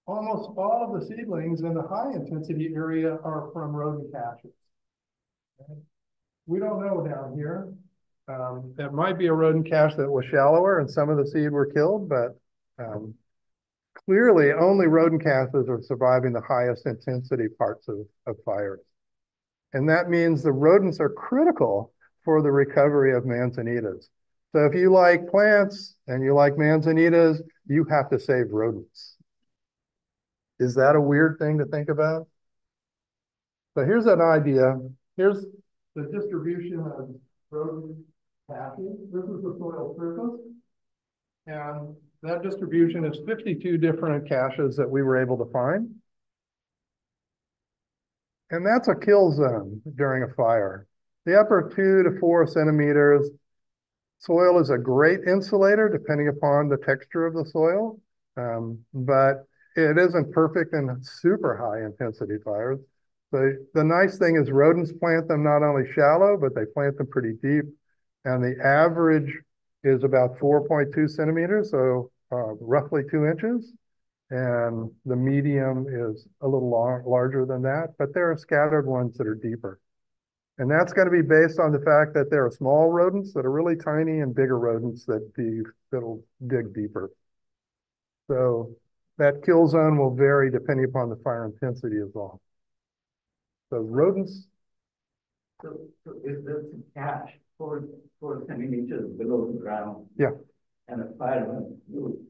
almost all of the seedlings in the high intensity area are from rodent caches. Okay? We don't know down here, um, it might be a rodent cache that was shallower and some of the seed were killed, but um, clearly only rodent caches are surviving the highest intensity parts of, of fires. And that means the rodents are critical for the recovery of manzanitas. So if you like plants and you like manzanitas, you have to save rodents. Is that a weird thing to think about? So here's an idea. Here's the distribution of rodent caches. This is the soil surface. And that distribution is 52 different caches that we were able to find. And that's a kill zone during a fire. The upper two to four centimeters, soil is a great insulator depending upon the texture of the soil, um, but it isn't perfect in super high intensity fires. The, the nice thing is rodents plant them not only shallow, but they plant them pretty deep. And the average is about 4.2 centimeters, so uh, roughly two inches. And the medium is a little larger than that, but there are scattered ones that are deeper. And that's going to be based on the fact that there are small rodents that are really tiny and bigger rodents that that'll dig deeper. So that kill zone will vary depending upon the fire intensity as well. So rodents. So, so is this cache four, four centimeters below the ground? Yeah. And a fireman, you,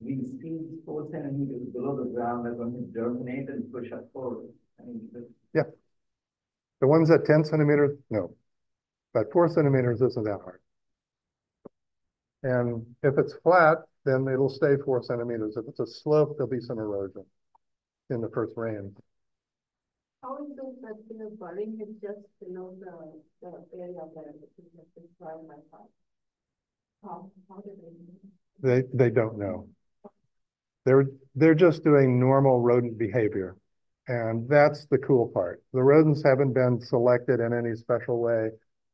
these seeds four centimeters below the ground are going to germinate and push up forward. I mean, Yeah. The ones at 10 centimeters, no. But four centimeters isn't that hard. And if it's flat, then it'll stay four centimeters. If it's a slope, there'll be some erosion in the first rain. How is it that the budding is just below the, the area that is described by five? How, how did they? They, they don't know. They're, they're just doing normal rodent behavior. And that's the cool part. The rodents haven't been selected in any special way,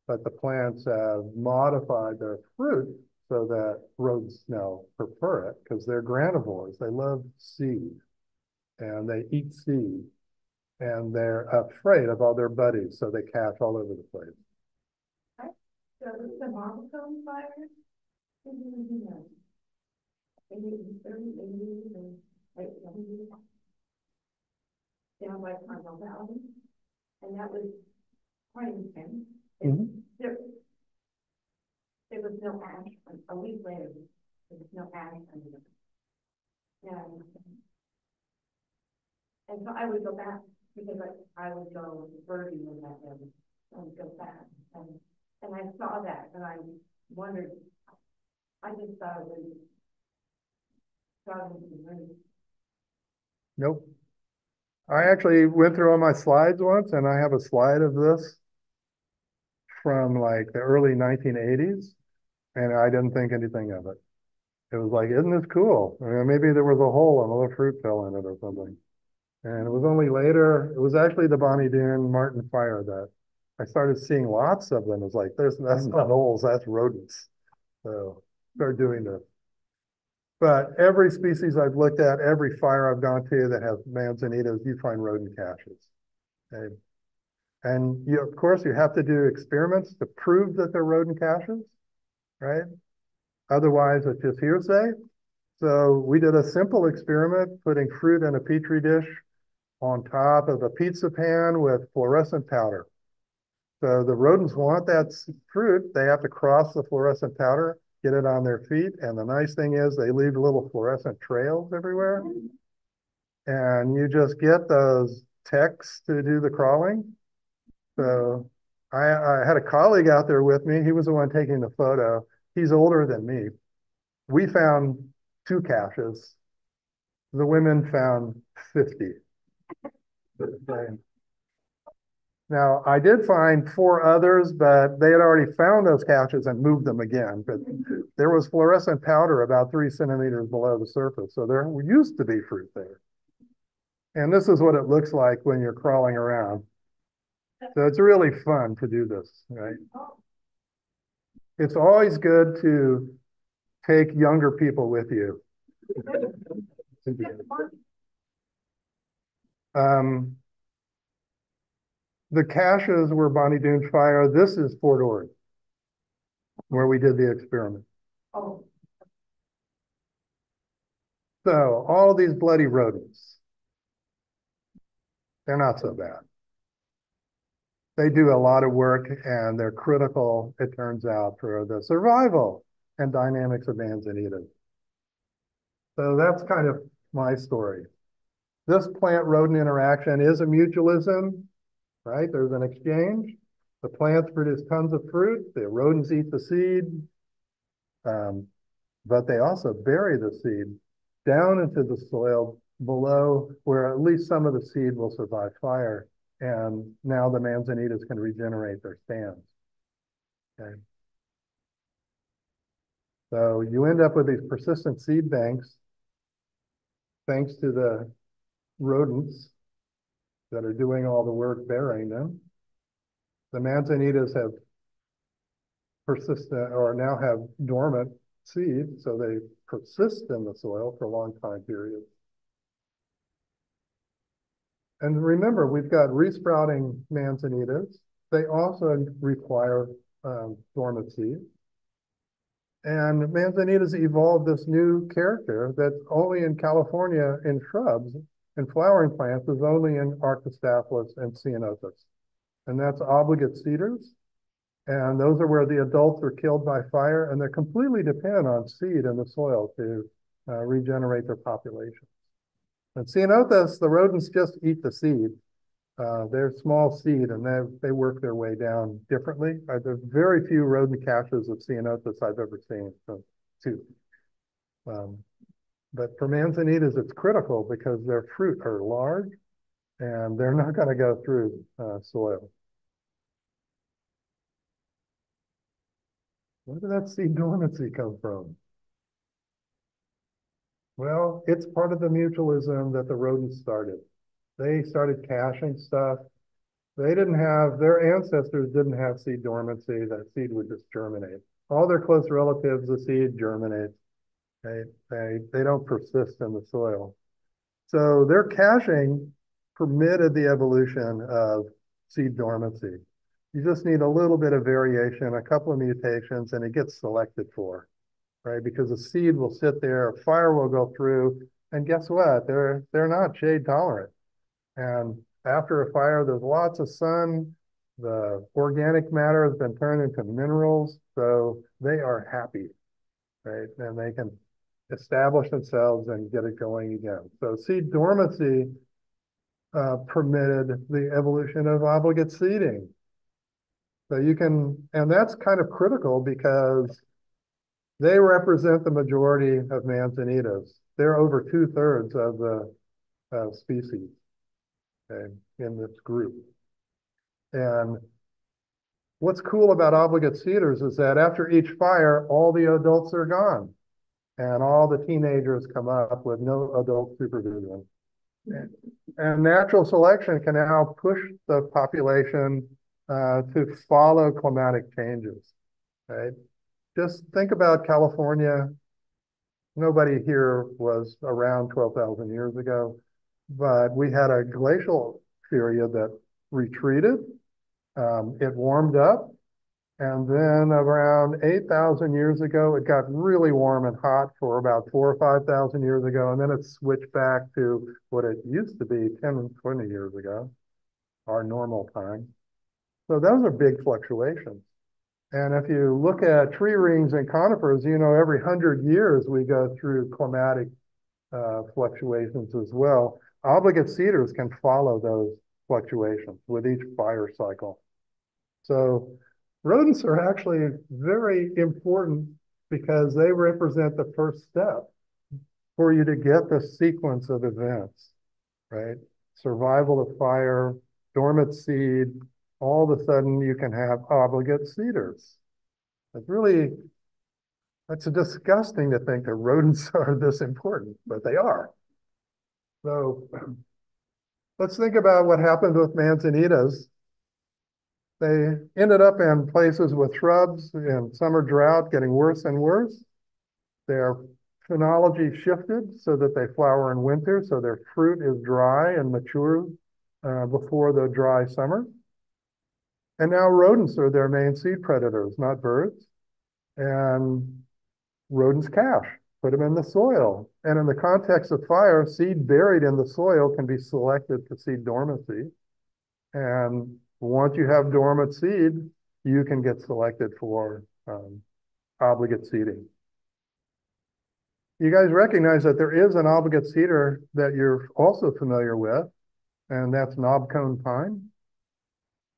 but the plants have modified their fruit so that rodents now prefer it because they're granivores. They love seed and they eat seed and they're afraid of all their buddies, so they catch all over the place. So this is the monochrome seventies. Down by Carmel Valley, and that was quite intense. Mhm. There, there was no ash, a week later, there was no ash under them. And, and so I would go back, because I, I would go birding in that area, and go back, and, and I saw that, and I wondered, I just thought it was, it was Nope. I actually went through all my slides once and I have a slide of this from like the early 1980s and I didn't think anything of it. It was like, isn't this cool? I mean, maybe there was a hole and a little fruit fell in it or something. And it was only later, it was actually the Bonny Doon Martin fire that I started seeing lots of them. It was like, there's, that's not holes, that's rodents. So start doing this. But every species I've looked at, every fire I've gone to that has manzanitas, you find rodent caches. Okay. And you, of course, you have to do experiments to prove that they're rodent caches, right? Otherwise, it's just hearsay. So we did a simple experiment, putting fruit in a petri dish on top of a pizza pan with fluorescent powder. So the rodents want that fruit. They have to cross the fluorescent powder get it on their feet. And the nice thing is they leave little fluorescent trails everywhere. And you just get those techs to do the crawling. So I, I had a colleague out there with me. He was the one taking the photo. He's older than me. We found two caches. The women found 50. Uh, Now, I did find four others, but they had already found those caches and moved them again. But there was fluorescent powder about three centimeters below the surface. So there used to be fruit there. And this is what it looks like when you're crawling around. So it's really fun to do this, right? It's always good to take younger people with you. Um, the caches were Bonny Doon's fire. This is Fort Ord, where we did the experiment. Oh. So all these bloody rodents, they're not so bad. They do a lot of work and they're critical, it turns out, for the survival and dynamics of manzanitas. So that's kind of my story. This plant-rodent interaction is a mutualism right? There's an exchange. The plants produce tons of fruit. The rodents eat the seed. Um, but they also bury the seed down into the soil below where at least some of the seed will survive fire. And now the manzanitas can regenerate their stands. Okay. So you end up with these persistent seed banks thanks to the rodents that are doing all the work burying them. The manzanitas have persistent or now have dormant seed, so they persist in the soil for long time periods. And remember, we've got resprouting manzanitas. They also require um, dormant seed. And manzanitas evolved this new character that's only in California in shrubs and flowering plants is only in Arctostaphylos and Ceanothus. And that's obligate seeders. And those are where the adults are killed by fire and they completely depend on seed in the soil to uh, regenerate their populations. And Ceanothus, the rodents just eat the seed. Uh, they're small seed and they, they work their way down differently. Uh, there's very few rodent caches of Ceanothus I've ever seen, so two. Um, but for manzanitas, it's critical because their fruit are large And they're not going to go through uh, soil. Where did that seed dormancy come from? Well, it's part of the mutualism that the rodents started. They started caching stuff. They didn't have, their ancestors didn't have seed dormancy. That seed would just germinate. All their close relatives, the seed germinates. They, they, they don't persist in the soil. So their caching permitted the evolution of seed dormancy. You just need a little bit of variation, a couple of mutations, and it gets selected for, right? Because the seed will sit there, a fire will go through, and guess what? They're they're not shade tolerant. And after a fire, there's lots of sun. The organic matter has been turned into minerals, so they are happy, right? And they can establish themselves and get it going again. So seed dormancy uh, permitted the evolution of obligate seeding. So you can, and that's kind of critical because they represent the majority of manzanitas. They're over two thirds of the uh, species okay, in this group. And what's cool about obligate seeders is that after each fire, all the adults are gone and all the teenagers come up with no adult supervision. And natural selection can now push the population uh, to follow climatic changes, right? Just think about California. Nobody here was around 12,000 years ago, but we had a glacial period that retreated. Um, it warmed up. And then around 8,000 years ago, it got really warm and hot for about four or 5,000 years ago. And then it switched back to what it used to be 10, 20 years ago, our normal time. So those are big fluctuations. And if you look at tree rings and conifers, you know, every hundred years we go through climatic uh, fluctuations as well. Obligate seeders can follow those fluctuations with each fire cycle. So rodents are actually very important because they represent the first step for you to get the sequence of events, right? Survival of fire, dormant seed, all of a sudden you can have obligate seeders. It's really, that's disgusting to think that rodents are this important, but they are. So let's think about what happened with manzanitas. They ended up in places with shrubs and summer drought getting worse and worse. Their phenology shifted so that they flower in winter, so their fruit is dry and mature uh, before the dry summer. And now rodents are their main seed predators, not birds. And rodents cache, put them in the soil. And in the context of fire, seed buried in the soil can be selected to seed dormancy. And once you have dormant seed, you can get selected for um, obligate seeding. You guys recognize that there is an obligate seeder that you're also familiar with, and that's knobcone pine.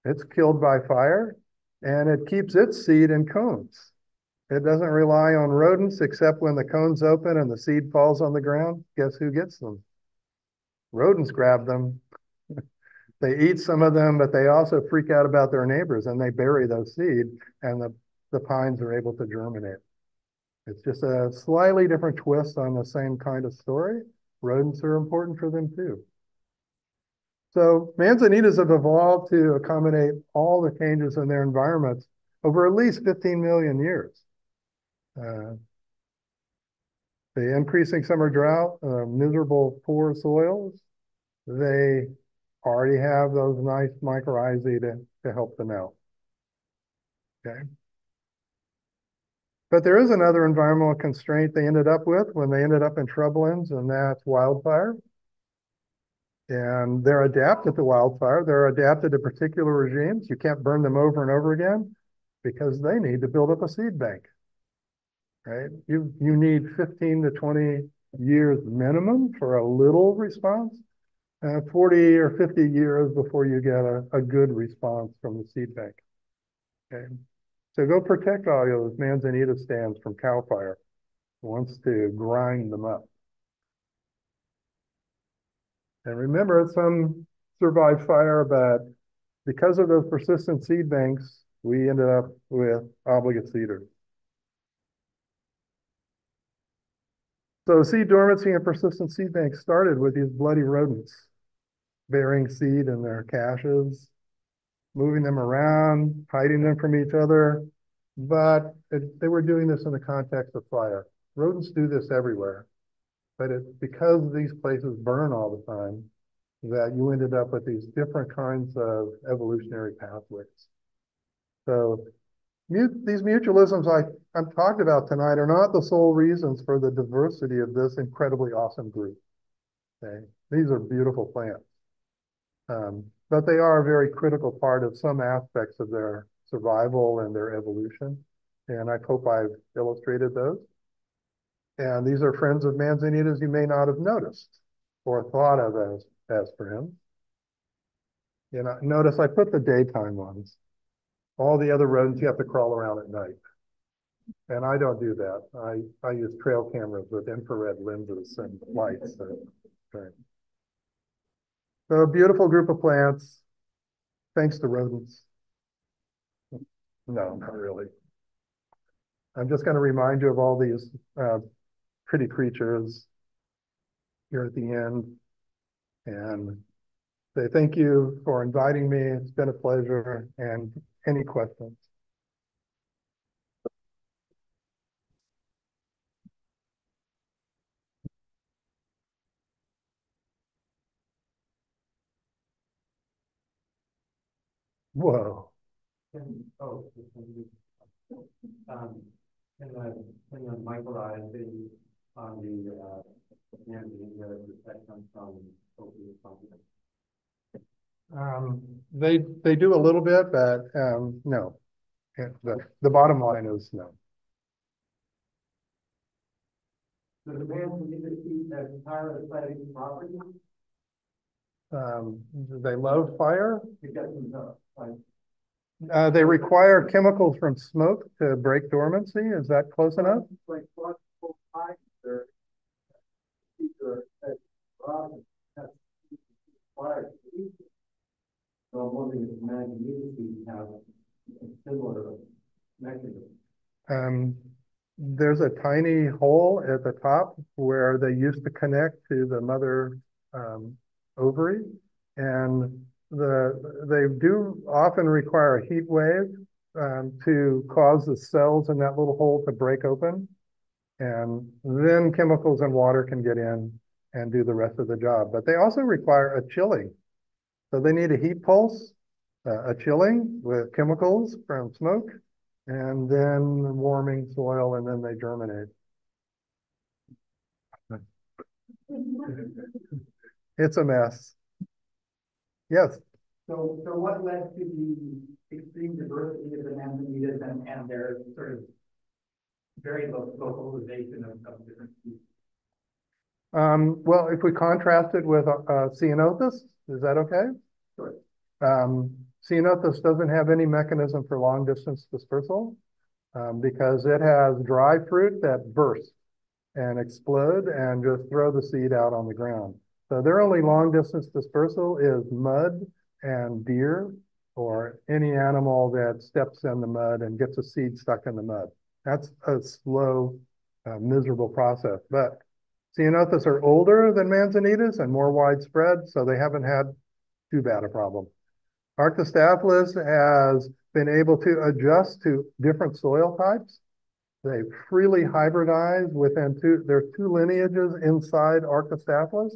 It's killed by fire and it keeps its seed in cones. It doesn't rely on rodents except when the cones open and the seed falls on the ground. Guess who gets them? Rodents grab them. They eat some of them, but they also freak out about their neighbors and they bury those seed and the, the pines are able to germinate. It's just a slightly different twist on the same kind of story. Rodents are important for them too. So manzanitas have evolved to accommodate all the changes in their environments over at least 15 million years. Uh, the increasing summer drought, uh, miserable poor soils, they already have those nice mycorrhizae to, to help them out. Okay. But there is another environmental constraint they ended up with when they ended up in shrublands, and that's wildfire. And they're adapted to wildfire. They're adapted to particular regimes. You can't burn them over and over again because they need to build up a seed bank, right? You, you need 15 to 20 years minimum for a little response, uh, 40 or 50 years before you get a, a good response from the seed bank, okay? So go protect all those manzanita stands from cow fire. wants to grind them up. And remember, some survive fire, but because of those persistent seed banks, we ended up with obligate seeders. So seed dormancy and persistent seed banks started with these bloody rodents bearing seed in their caches, moving them around, hiding them from each other. But it, they were doing this in the context of fire. Rodents do this everywhere. But it's because these places burn all the time that you ended up with these different kinds of evolutionary pathways. So these mutualisms I, I'm talked about tonight are not the sole reasons for the diversity of this incredibly awesome group. Okay? These are beautiful plants. Um, but they are a very critical part of some aspects of their survival and their evolution. And I hope I've illustrated those. And these are friends of manzanitas you may not have noticed or thought of as, as friends. You know, notice I put the daytime ones. All the other rodents you have to crawl around at night. And I don't do that. I, I use trail cameras with infrared lenses and lights. So, okay. So a beautiful group of plants, thanks to rodents. No, not really. I'm just going to remind you of all these uh, pretty creatures here at the end and say thank you for inviting me. It's been a pleasure. And any questions? Whoa. Can, oh, um, can the, can the microalgae on the, uh, and the, uh, from? Um, they, they do a little bit, but, um, no. The, the bottom line is no. So the man did the seed that entire property, Um, they love fire. it doesn't, like, Uh, they require chemicals from smoke to break dormancy. Is that close enough? So I'm wondering if have similar. Um, there's a tiny hole at the top where they used to connect to the mother um, ovary. And the they do often require a heat wave um, to cause the cells in that little hole to break open. And then chemicals and water can get in and do the rest of the job. But they also require a chilling. So they need a heat pulse, uh, a chilling with chemicals from smoke, and then warming soil, and then they germinate. It's a mess. Yes, So, so what led to the extreme diversity of the manzanitas and, and their sort of very low localization of, of different species? um, well, if we contrast it with, uh, ceanothus, is that okay? Sure. Um, ceanothus doesn't have any mechanism for long distance dispersal, um, because it has dry fruit that bursts and explode and just throw the seed out on the ground. So their only long distance dispersal is mud and deer or any animal that steps in the mud and gets a seed stuck in the mud. That's a slow, uh, miserable process. But ceanothus are older than manzanitas and more widespread, so they haven't had too bad a problem. Arctostaphylos has been able to adjust to different soil types. They freely hybridize within two, there's two lineages inside Arctostaphylos,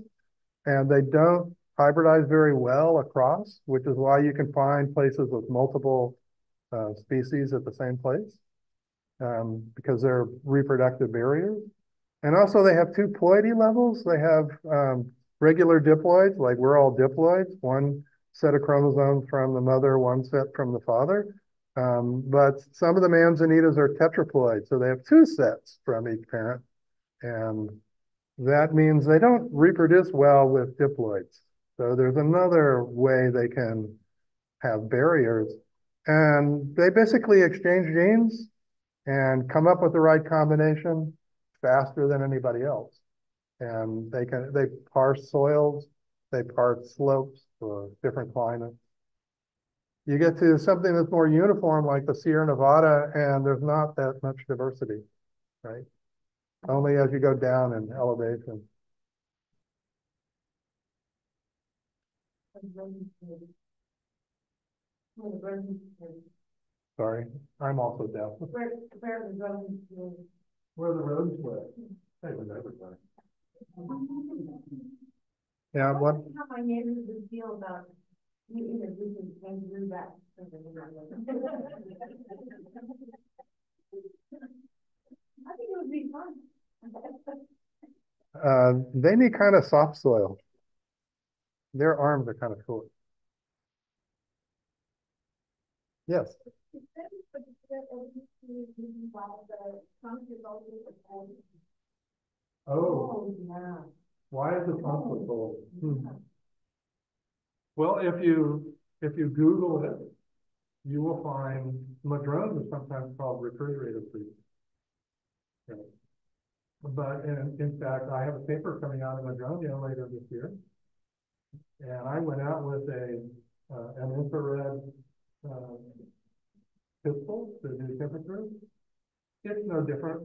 and they don't hybridize very well across, which is why you can find places with multiple uh, species at the same place, um, because they're reproductive barriers. And also they have two ploidy levels. They have um, regular diploids, like we're all diploids, one set of chromosomes from the mother, one set from the father. Um, but some of the manzanitas are tetraploid, so they have two sets from each parent. And that means they don't reproduce well with diploids. So there's another way they can have barriers. And they basically exchange genes and come up with the right combination faster than anybody else. And they can they parse soils, they parse slopes, for different climates. You get to something that's more uniform like the Sierra Nevada and there's not that much diversity, right? Only as you go down in elevation. Sorry, I'm also deaf. Where, where the zoning is. Where the roads were. They was everywhere. Yeah, what, How my neighbors would feel about you introducing and do that. I think it would be fun. Uh, they need kind of soft soil. Their arms are kind of short. Yes, oh, yeah. why is the trunk so cold? Hmm. Well, if you, if you Google it, you will find madrones are sometimes called refrigerator trees. Okay. But in, in fact, I have a paper coming out of Madroño later this year. And I went out with a, uh, an infrared, uh, pistol to do temperature. It's no different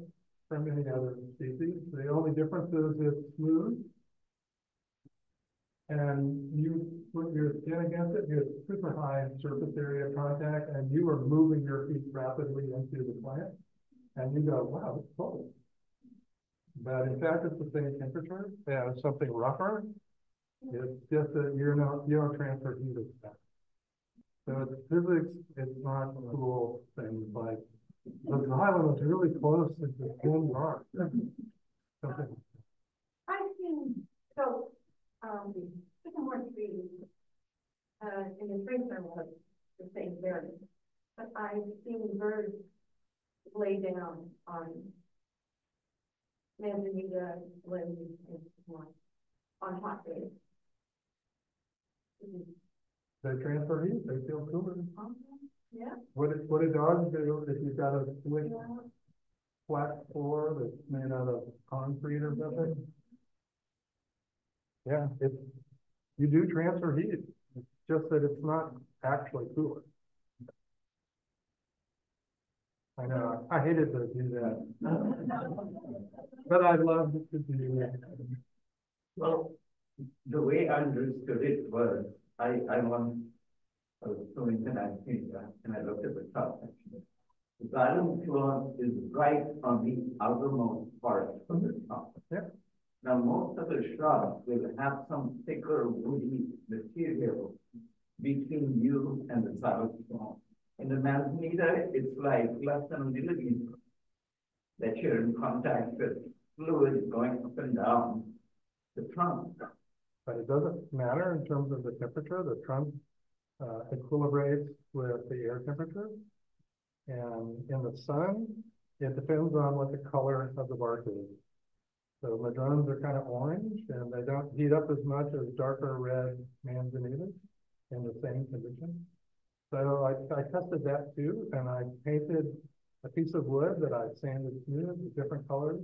from any other species. The only difference is it's smooth. And you put your skin against it, you have super high surface area contact, and you are moving your feet rapidly into the plant. And you go, wow, it's cold. But in fact, it's the same temperature, and it's something rougher. It's just that you're not, you don't transfer heat as fast. So it's physics, it's not cool things like, the island was really close to the thin rock. Something I've seen, so, um, sycamore trees, uh, in the springtime was the same berry. But I've seen birds lay down on and more, on hot days. Mhm. They transfer heat, they feel cooler. Yeah, What, do- what do dogs do if you've got a slick, yeah. flat floor that's made out of concrete or something? Yeah, it's, you do transfer heat, it's just that it's not actually cooler. I know, I hated to do that. But I loved to do that. Well, the way I understood it was, I, I once, I was doing an activity, and I looked at the top section. The xylem floor is right on the outermost part of the top. Yeah. Now, most of the shrubs will have some thicker woody material between you and the xylem floor. In the manzanita, it's like less than a millimeter that you're in contact with fluid going up and down the trunk. But it doesn't matter in terms of the temperature, the trunk uh, equilibrates with the air temperature. And in the sun, it depends on what the color of the bark is. So madrones are kind of orange and they don't heat up as much as darker red manzanitas in the same condition. So I, I tested that too, and I painted a piece of wood that I sanded smooth with different colors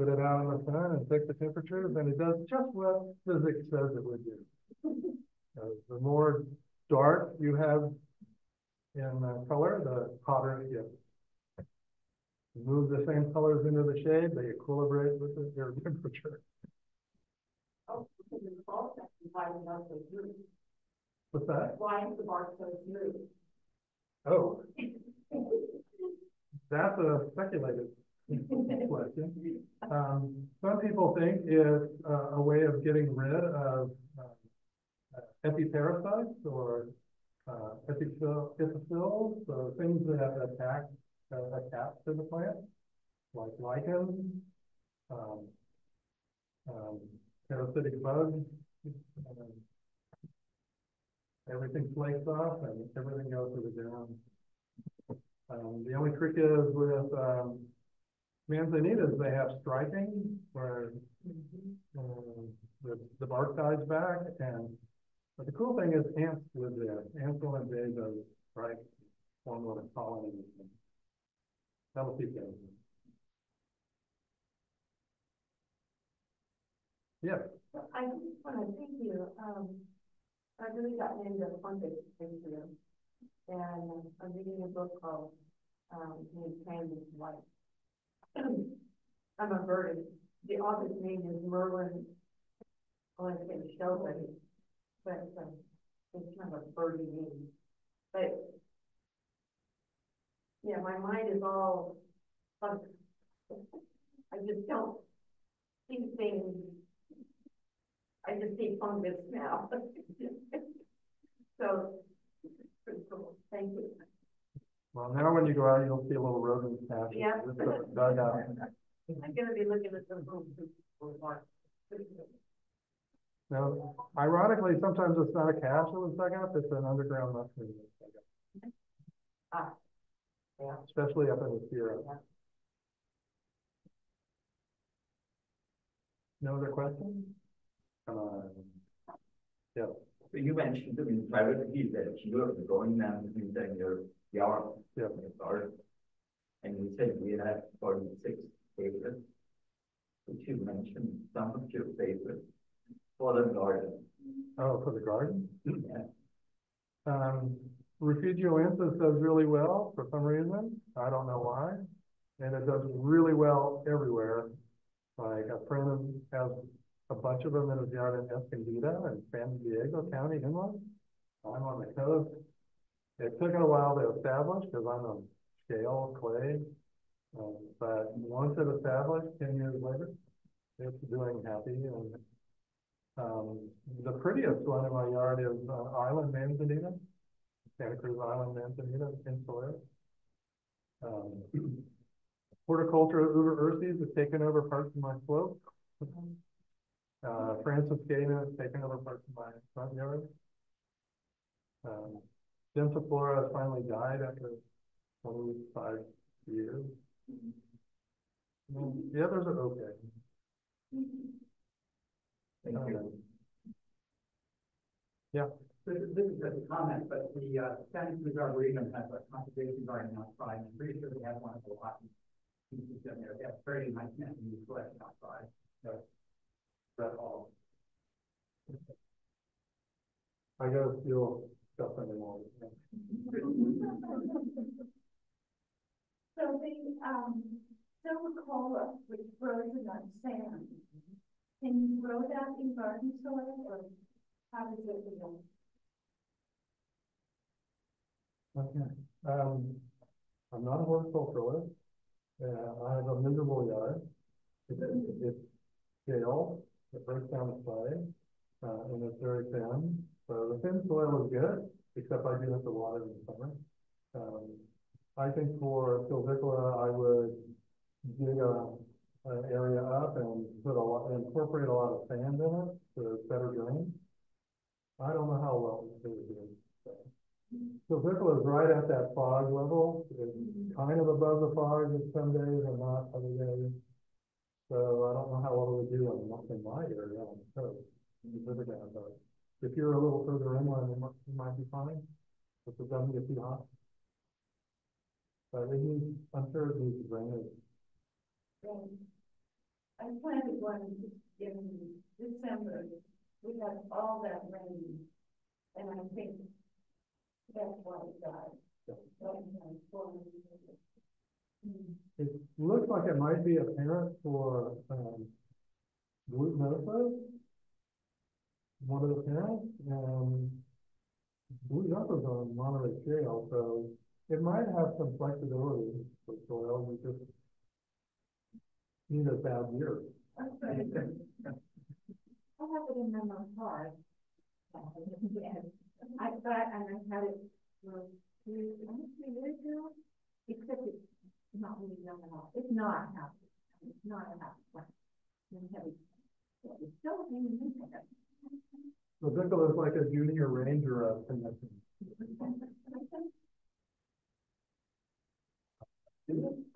put it out in the sun and take the temperatures, and it does just what physics says it would do. Uh, the more dark you have in uh, color, the hotter it gets. You Move the same colors into the shade, they equilibrate with the, their temperature. Oh, because the fall section, why is not so smooth? What's that? Why is the bark so smooth? Oh, that's a speculative question. Um, some people think it's uh, a way of getting rid of uh, epiparasites or uh, epiphyll, epiphils, so things that attack, uh, attach to the plant, like lichens, um, um, parasitic bugs. Everything flakes off and everything to the ground. Um, the only trick is with, um, manzanitas, they have striping where um, the, the bark dies back and, but the cool thing is ants live there. Ants will invade those stripes, form little colonies. That'll keep them. Yes, I just want to thank you, um, I've really gotten into fungus here. And I'm reading a book called, um, Named Candy's Life. I'm a bird. The author's name is Merlin. I want to say Sheldon, but, um, it's kind of a birdie name. But, yeah, my mind is all. I just don't see things. I just see fungus now. So, pretty cool, thank you. Well, now when you go out, you'll see a little rodent patch. Yeah. Dug out. I'm gonna be looking at the room. for Now, ironically, sometimes it's not a cache that was dug up, it's an underground mushroom. that was dug up. Ah, yeah. Especially up in the Sierra. Yeah. No other questions? On. Yeah, So you mentioned in privately that you are going down between ten year yard. Yeah. Yard. And you said we had forty-six acres. Which you mentioned some of your favorites for the garden. oh, for the garden? Yeah. Um, Refugioensis does really well for some reason, I don't know why. And it does really well everywhere. Like a friend has a bunch of them in his yard in Escondido and San Diego County inland. I'm on the coast. It took a while to establish because I'm a shale clay. Um, but once it established, ten years later, it's doing happy and um, the prettiest one in my yard is uh, Island Manzanita. Santa Cruz Island Manzanita insularis. Um, horticulture uva-ursis has taken over parts of my slope. Uh, Franciscana has taken over parts of my front yard. Um, Densiflora has finally died after twenty-five years. Mm, The others are okay. Thank you. Um, Yeah, This is, this is just a comment, but the, uh, Santa Cruz Arboretum has a conservation garden outside, I'm pretty sure they have one of the lot. Pieces in there, they have very nice new collection outside. So, That's all. I gotta steal stuff wall. So the, um, silvicola, which grows in on sand, can you grow that in garden soil or how does it feel? Okay, um, I'm not a horticulturalist. Uh, I have a miserable yard. It's, it's scale, it breaks down the clay, uh, and it's very thin. So the thin soil is good, except I do have to water in the summer. Um, I think for Silvicola, I would dig a, an area up and put a lot, incorporate a lot of sand in it, it's better drained. I don't know how well it would do. so. So is right at that fog level, it's kind of above the fog some days and not other days. So I don't know how well it would do in, in my area on the coast, in if you're a little further inland, it might, it might be fine, if it doesn't get too hot. But it needs, I'm sure it needs drainage. Um, I planted one in December, we had all that rain, and I think that's why it died. Formed. It looks like it might be a parent for, um, glutinosa. One of the parents, and glutinosa is on Monterey Trail, so it might have some flexibility for soil, we just need a bad year. I have it in my heart. I thought, and I had it for three, almost three years ago, except it's not really young at all. It's not happy. It's not a happy plant. It's heavy. It's still hanging in there. The Bickle is like a junior ranger of connection.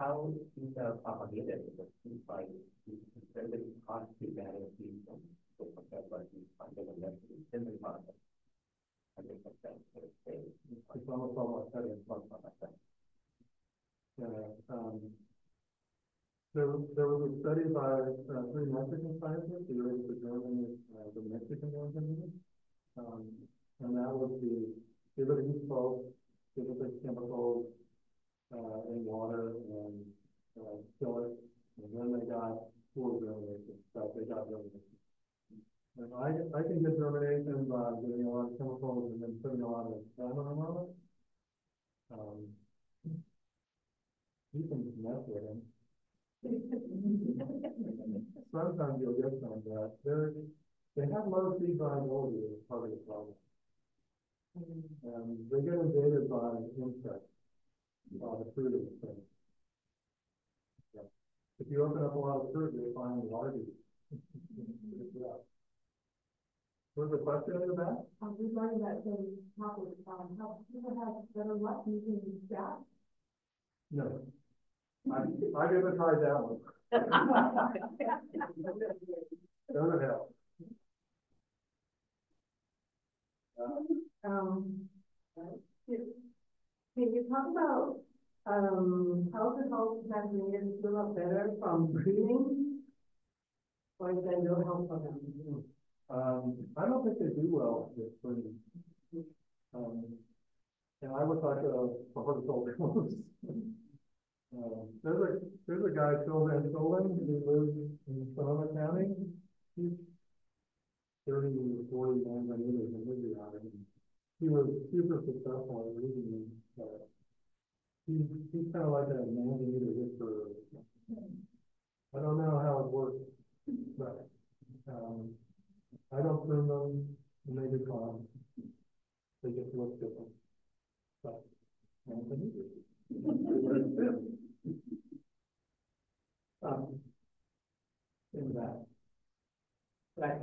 How is the propagated, because it's like, it's very hard to manage these, so compared to these under the left, in the market. Hundred percent, so it's safe. It's almost almost heading front of that. Yeah, um. There there was a study by, uh, three Mexican scientists, raised the German, uh, the Mexican organism. Um, And that was the, give it a smoke, give it the chemicals, uh, in water and, uh, kill it. And then they got full germination, stuff, they got germination. And I, I can get germination by giving a lot of chemicals and then putting a lot of aluminum on it. Um, you can mess with them. Sometimes you'll get some that they're, they have low seed viability as part of the problem. And they get invaded by insects, by the fruit of the thing. Yeah. If you open up a lot of fruit, you'll find larvae. Yeah. Was the question in the back? Um, regarding that same topic, um, how people have better luck using that? No. I, I haven't tried that one. Don't help. Um, can you talk about, um, how to help Tasmanians feel up better from breathing? Or is that no help for them? Um, I don't think they do well with breeding. Um, and I would like a, a horticulture. Um, there's a, there's a guy, Phil Van Soelen, who lives in Sonoma County. He's thirty, forty, and I knew he lived around it. He was super successful at reading, but he's, he's kind of like a man eater just for, I don't know how it works, but, um, I don't prune them, and they do fine. They just look different. But, and. Um, in that. Right,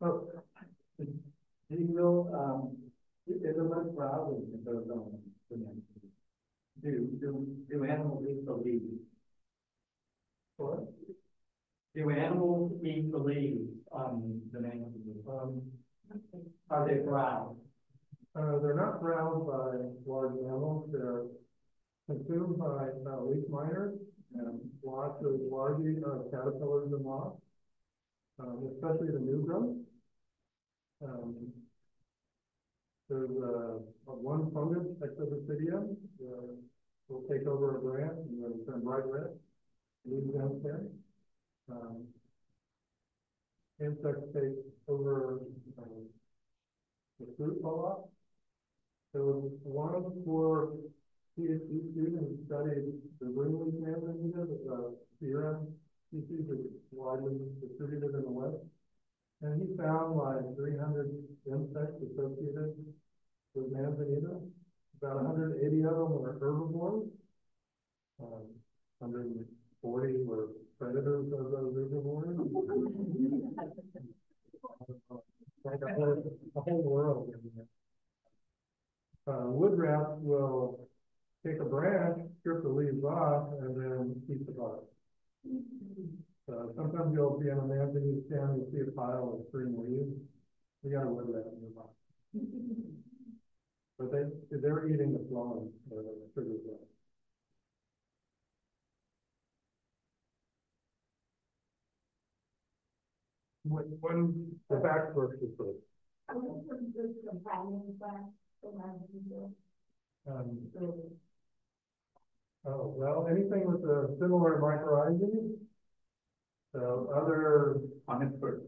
oh, do you know, um, is a much problem in those, um, Do, do, do animals eat the leaves? what? Do animals eat the leaves on the banana? Um, Are they brown? uh, they're not browsed by large animals. they're consumed by, uh, leaf miners, and lots of larvae, uh, caterpillars and moths. Um, especially the new growth. Um, there's, uh, a one fungus, Exobasidium, uh, will take over a branch and then turn bright red, leaves down there. Um, insects take over, um, the fruit fall off. Was one for PhD student who studied the greenleaf manzanita, the Sierra species is widely distributed in the West. And he found like three hundred insects associated with manzanita. About hundred and eighty of them were herbivores. Um, hundred and forty were predators of those herbivores. Like a whole, a whole world in there. Uh, wood rats will take a branch, strip the leaves off, and then eat the bark. So sometimes you'll be in a manzanita stand, you'll see a pile of green leaves. We got a wood rat nearby. But they, they're eating the phloem, or the sugar zone. When, when the back works is good. I was looking for companion plants for my people. Um, oh, well, anything with a similar mycorrhizae. So other Honestbird.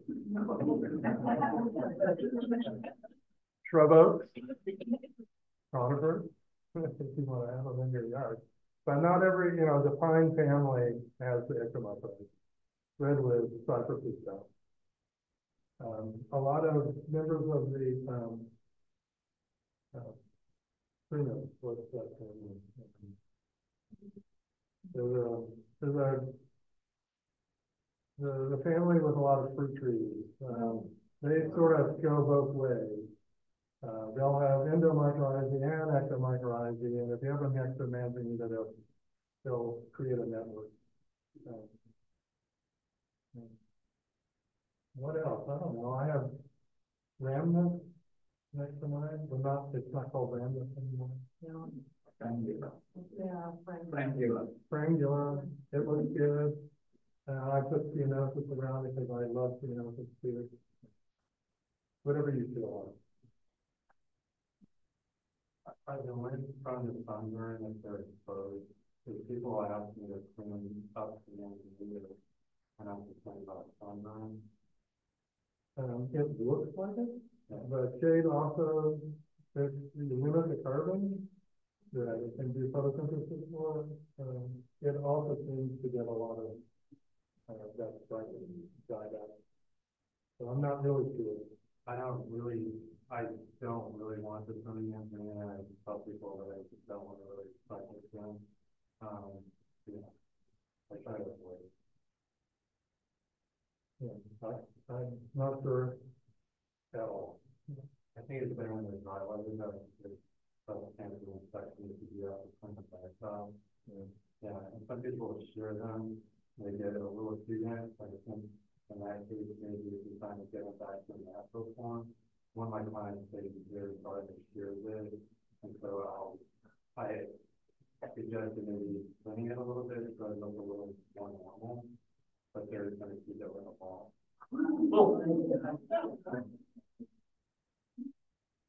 shrub oaks. Conifers, if you want to have them in your yard. But not every, you know, the pine family has the ectomycorrhizae. Redwood, cypress is down. Um, a lot of members of the, um, uh, Primo, what's that family? There's a, there's a the, the family with a lot of fruit trees, um, they sort of go both ways. Uh, they'll have endomycorrhizae and ectomycorrhizae, and if you have a mix of manzanita, they'll, they'll create a network. Um, What else? I don't know. I have Rhamnus next to mine, but not, it's not called Rhamnus anymore. Frangula. Yeah, right. Frangula. Frangula, it looks good. Uh, I put phenosis around because I love phenosis too. Whatever you feel I know when from the sunburn if they're exposed, because people ask me to clean up the end of the year. And I'm concerned about sunburn. Um, it looks like it, but shade also, if you limit the carbon, it can do photosynthesis more, um, it also seems to get a lot of, uh, that brightness died out. So I'm not really sure. I don't really, I don't really want coming in, and I tell people that I just don't want to really fight with them. Um, yeah. I try to avoid it. Yeah, I, I'm not sure at all. I think it's better when there's dry weather, though, there's some chance of infection if you do have to clean up by. Yeah, and some people share them, they get a little too but I think in that case, maybe if you're trying to get them back to the natural form. One of my clients, they very hard to shear it, and so I'll, I suggested maybe cleaning it a little bit, so it looks a little more normal, but they're gonna keep it with a ball. Brian, get that about.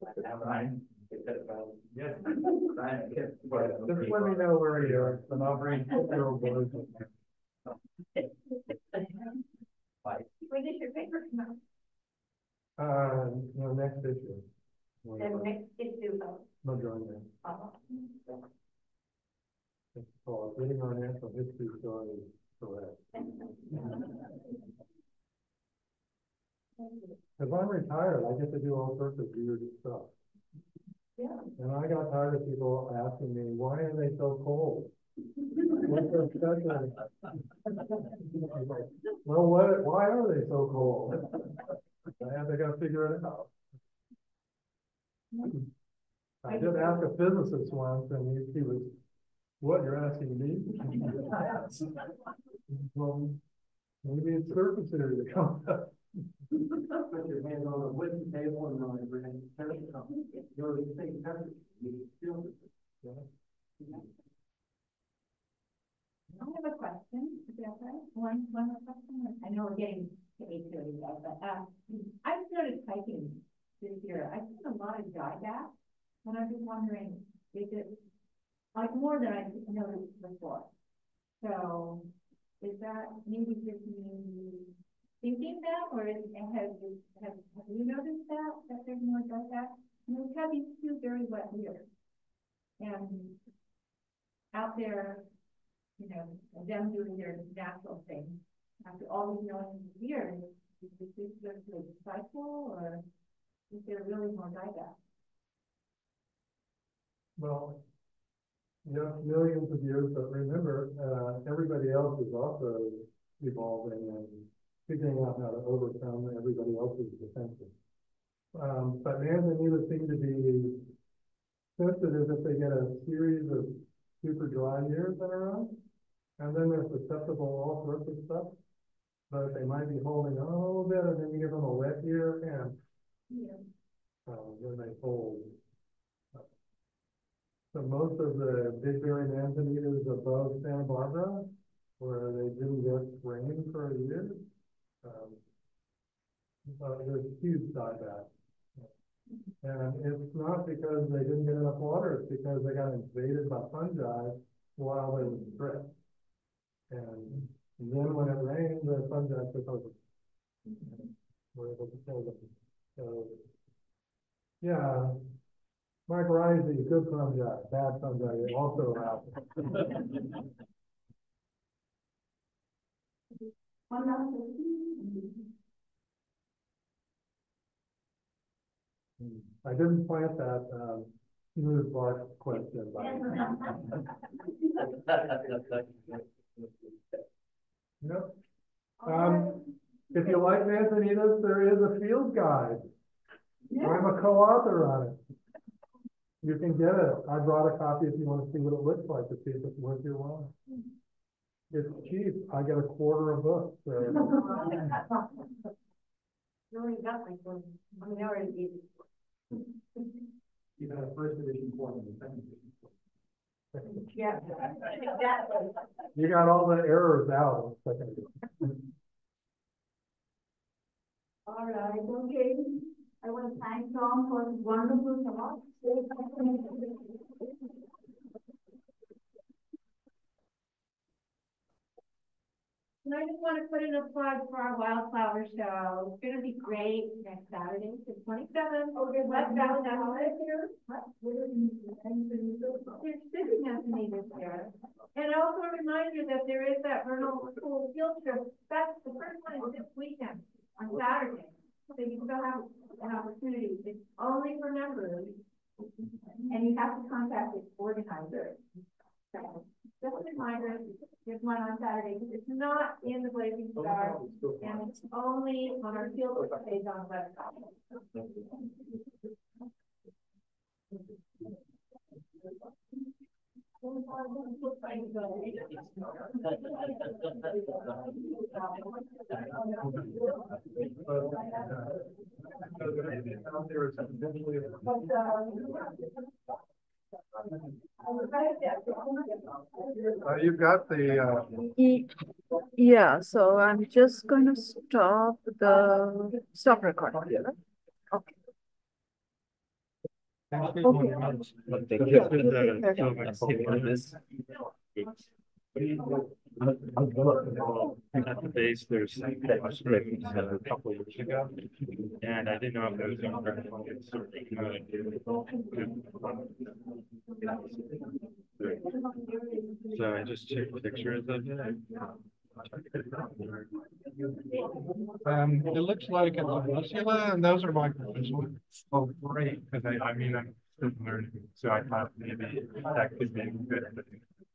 Yes. Brian, get. Just let me know where you are, and I'll bring your boys. When is your paper come out? Uh, no, next issue. The next issue of, No drawing there. uh, It's called Getting Our Natural History Story Correct. Cause I'm retired, I get to do all sorts of weird stuff. Yeah. And I got tired of people asking me, why are they so cold? What's their special? Well, what, why are they so cold? I had to figure it out. I did ask a physicist once and he, he was, what, you're asking me? Well, maybe it's surface area that comes up. Put your hand on a wooden table and on a grand, you're the same you feel I have a question, is that right? One, one more question, I know we're getting to eight thirty, but, uh, I've started hiking this year, I've seen a lot of dieback, and I'm just wondering, is it, like, more than I noticed before? So, is that maybe just me thinking that, or have you, have, have you noticed that, that there's more dieback? I mean, we've these two very wet years. And out there, you know, them doing their natural thing. After all these millions of years, is this just a cycle or is there really more dieback? Well, yes, millions of years, but remember, uh, everybody else is also evolving and figuring out how to overcome everybody else's defenses. Um, but manzanitas seem to be sensitive if they get a series of super dry years in a row. And then they're susceptible to all sorts of stuff. But they might be holding on a little bit and then you give them a wet year and, Yeah. uh, then they fold. So most of the big berry manzanitas above Santa Barbara, where they didn't get rain for a year, um, uh, there's huge dieback. And it's not because they didn't get enough water, it's because they got invaded by fungi while they were stressed. And then when it rained, the fungi took over. We're able to kill them. So, yeah, mycorrhizae, good fungi, bad fungi, also have. One last question. I didn't plant that, um, smooth bark question, but. Yep. Um, if you like manzanitas, there is a field guide. I'm a co-author on it. You can get it. I brought a copy if you want to see what it looks like, to see if it's worth your while. It's cheap. I get a quarter of a book, so. You only got like one, I mean, I already gave you. You got a first edition form and a second edition form. Yeah, exactly. You got all the errors out. All right, okay. I want to thank Tom for his wonderful talk. And I just want to put in a plug for our wildflower show. It's gonna be great next Saturday, the twenty-seventh. Oh, there's West Valley here? What? There's fishing happening this year. And also a reminder that there is that vernal pool field trip. That's the first one is this weekend on Saturday. So you still have an opportunity. It's only for members. And you have to contact the organizer. So, Just a reminder, there's one on Saturday, because it's not in the Blazing Star, and it's only on our field trip page on the website. Uh, you've got the, uh, Yeah, so I'm just gonna stop the, stop recording. Okay. At the base, there's like a couple of years ago, and I didn't know if it was on record. It's sort of- So I just took pictures of it. um, it looks like a Lucula, and those are microfish. Oh, great, because I, I mean, I'm still learning, so I thought maybe that could be good.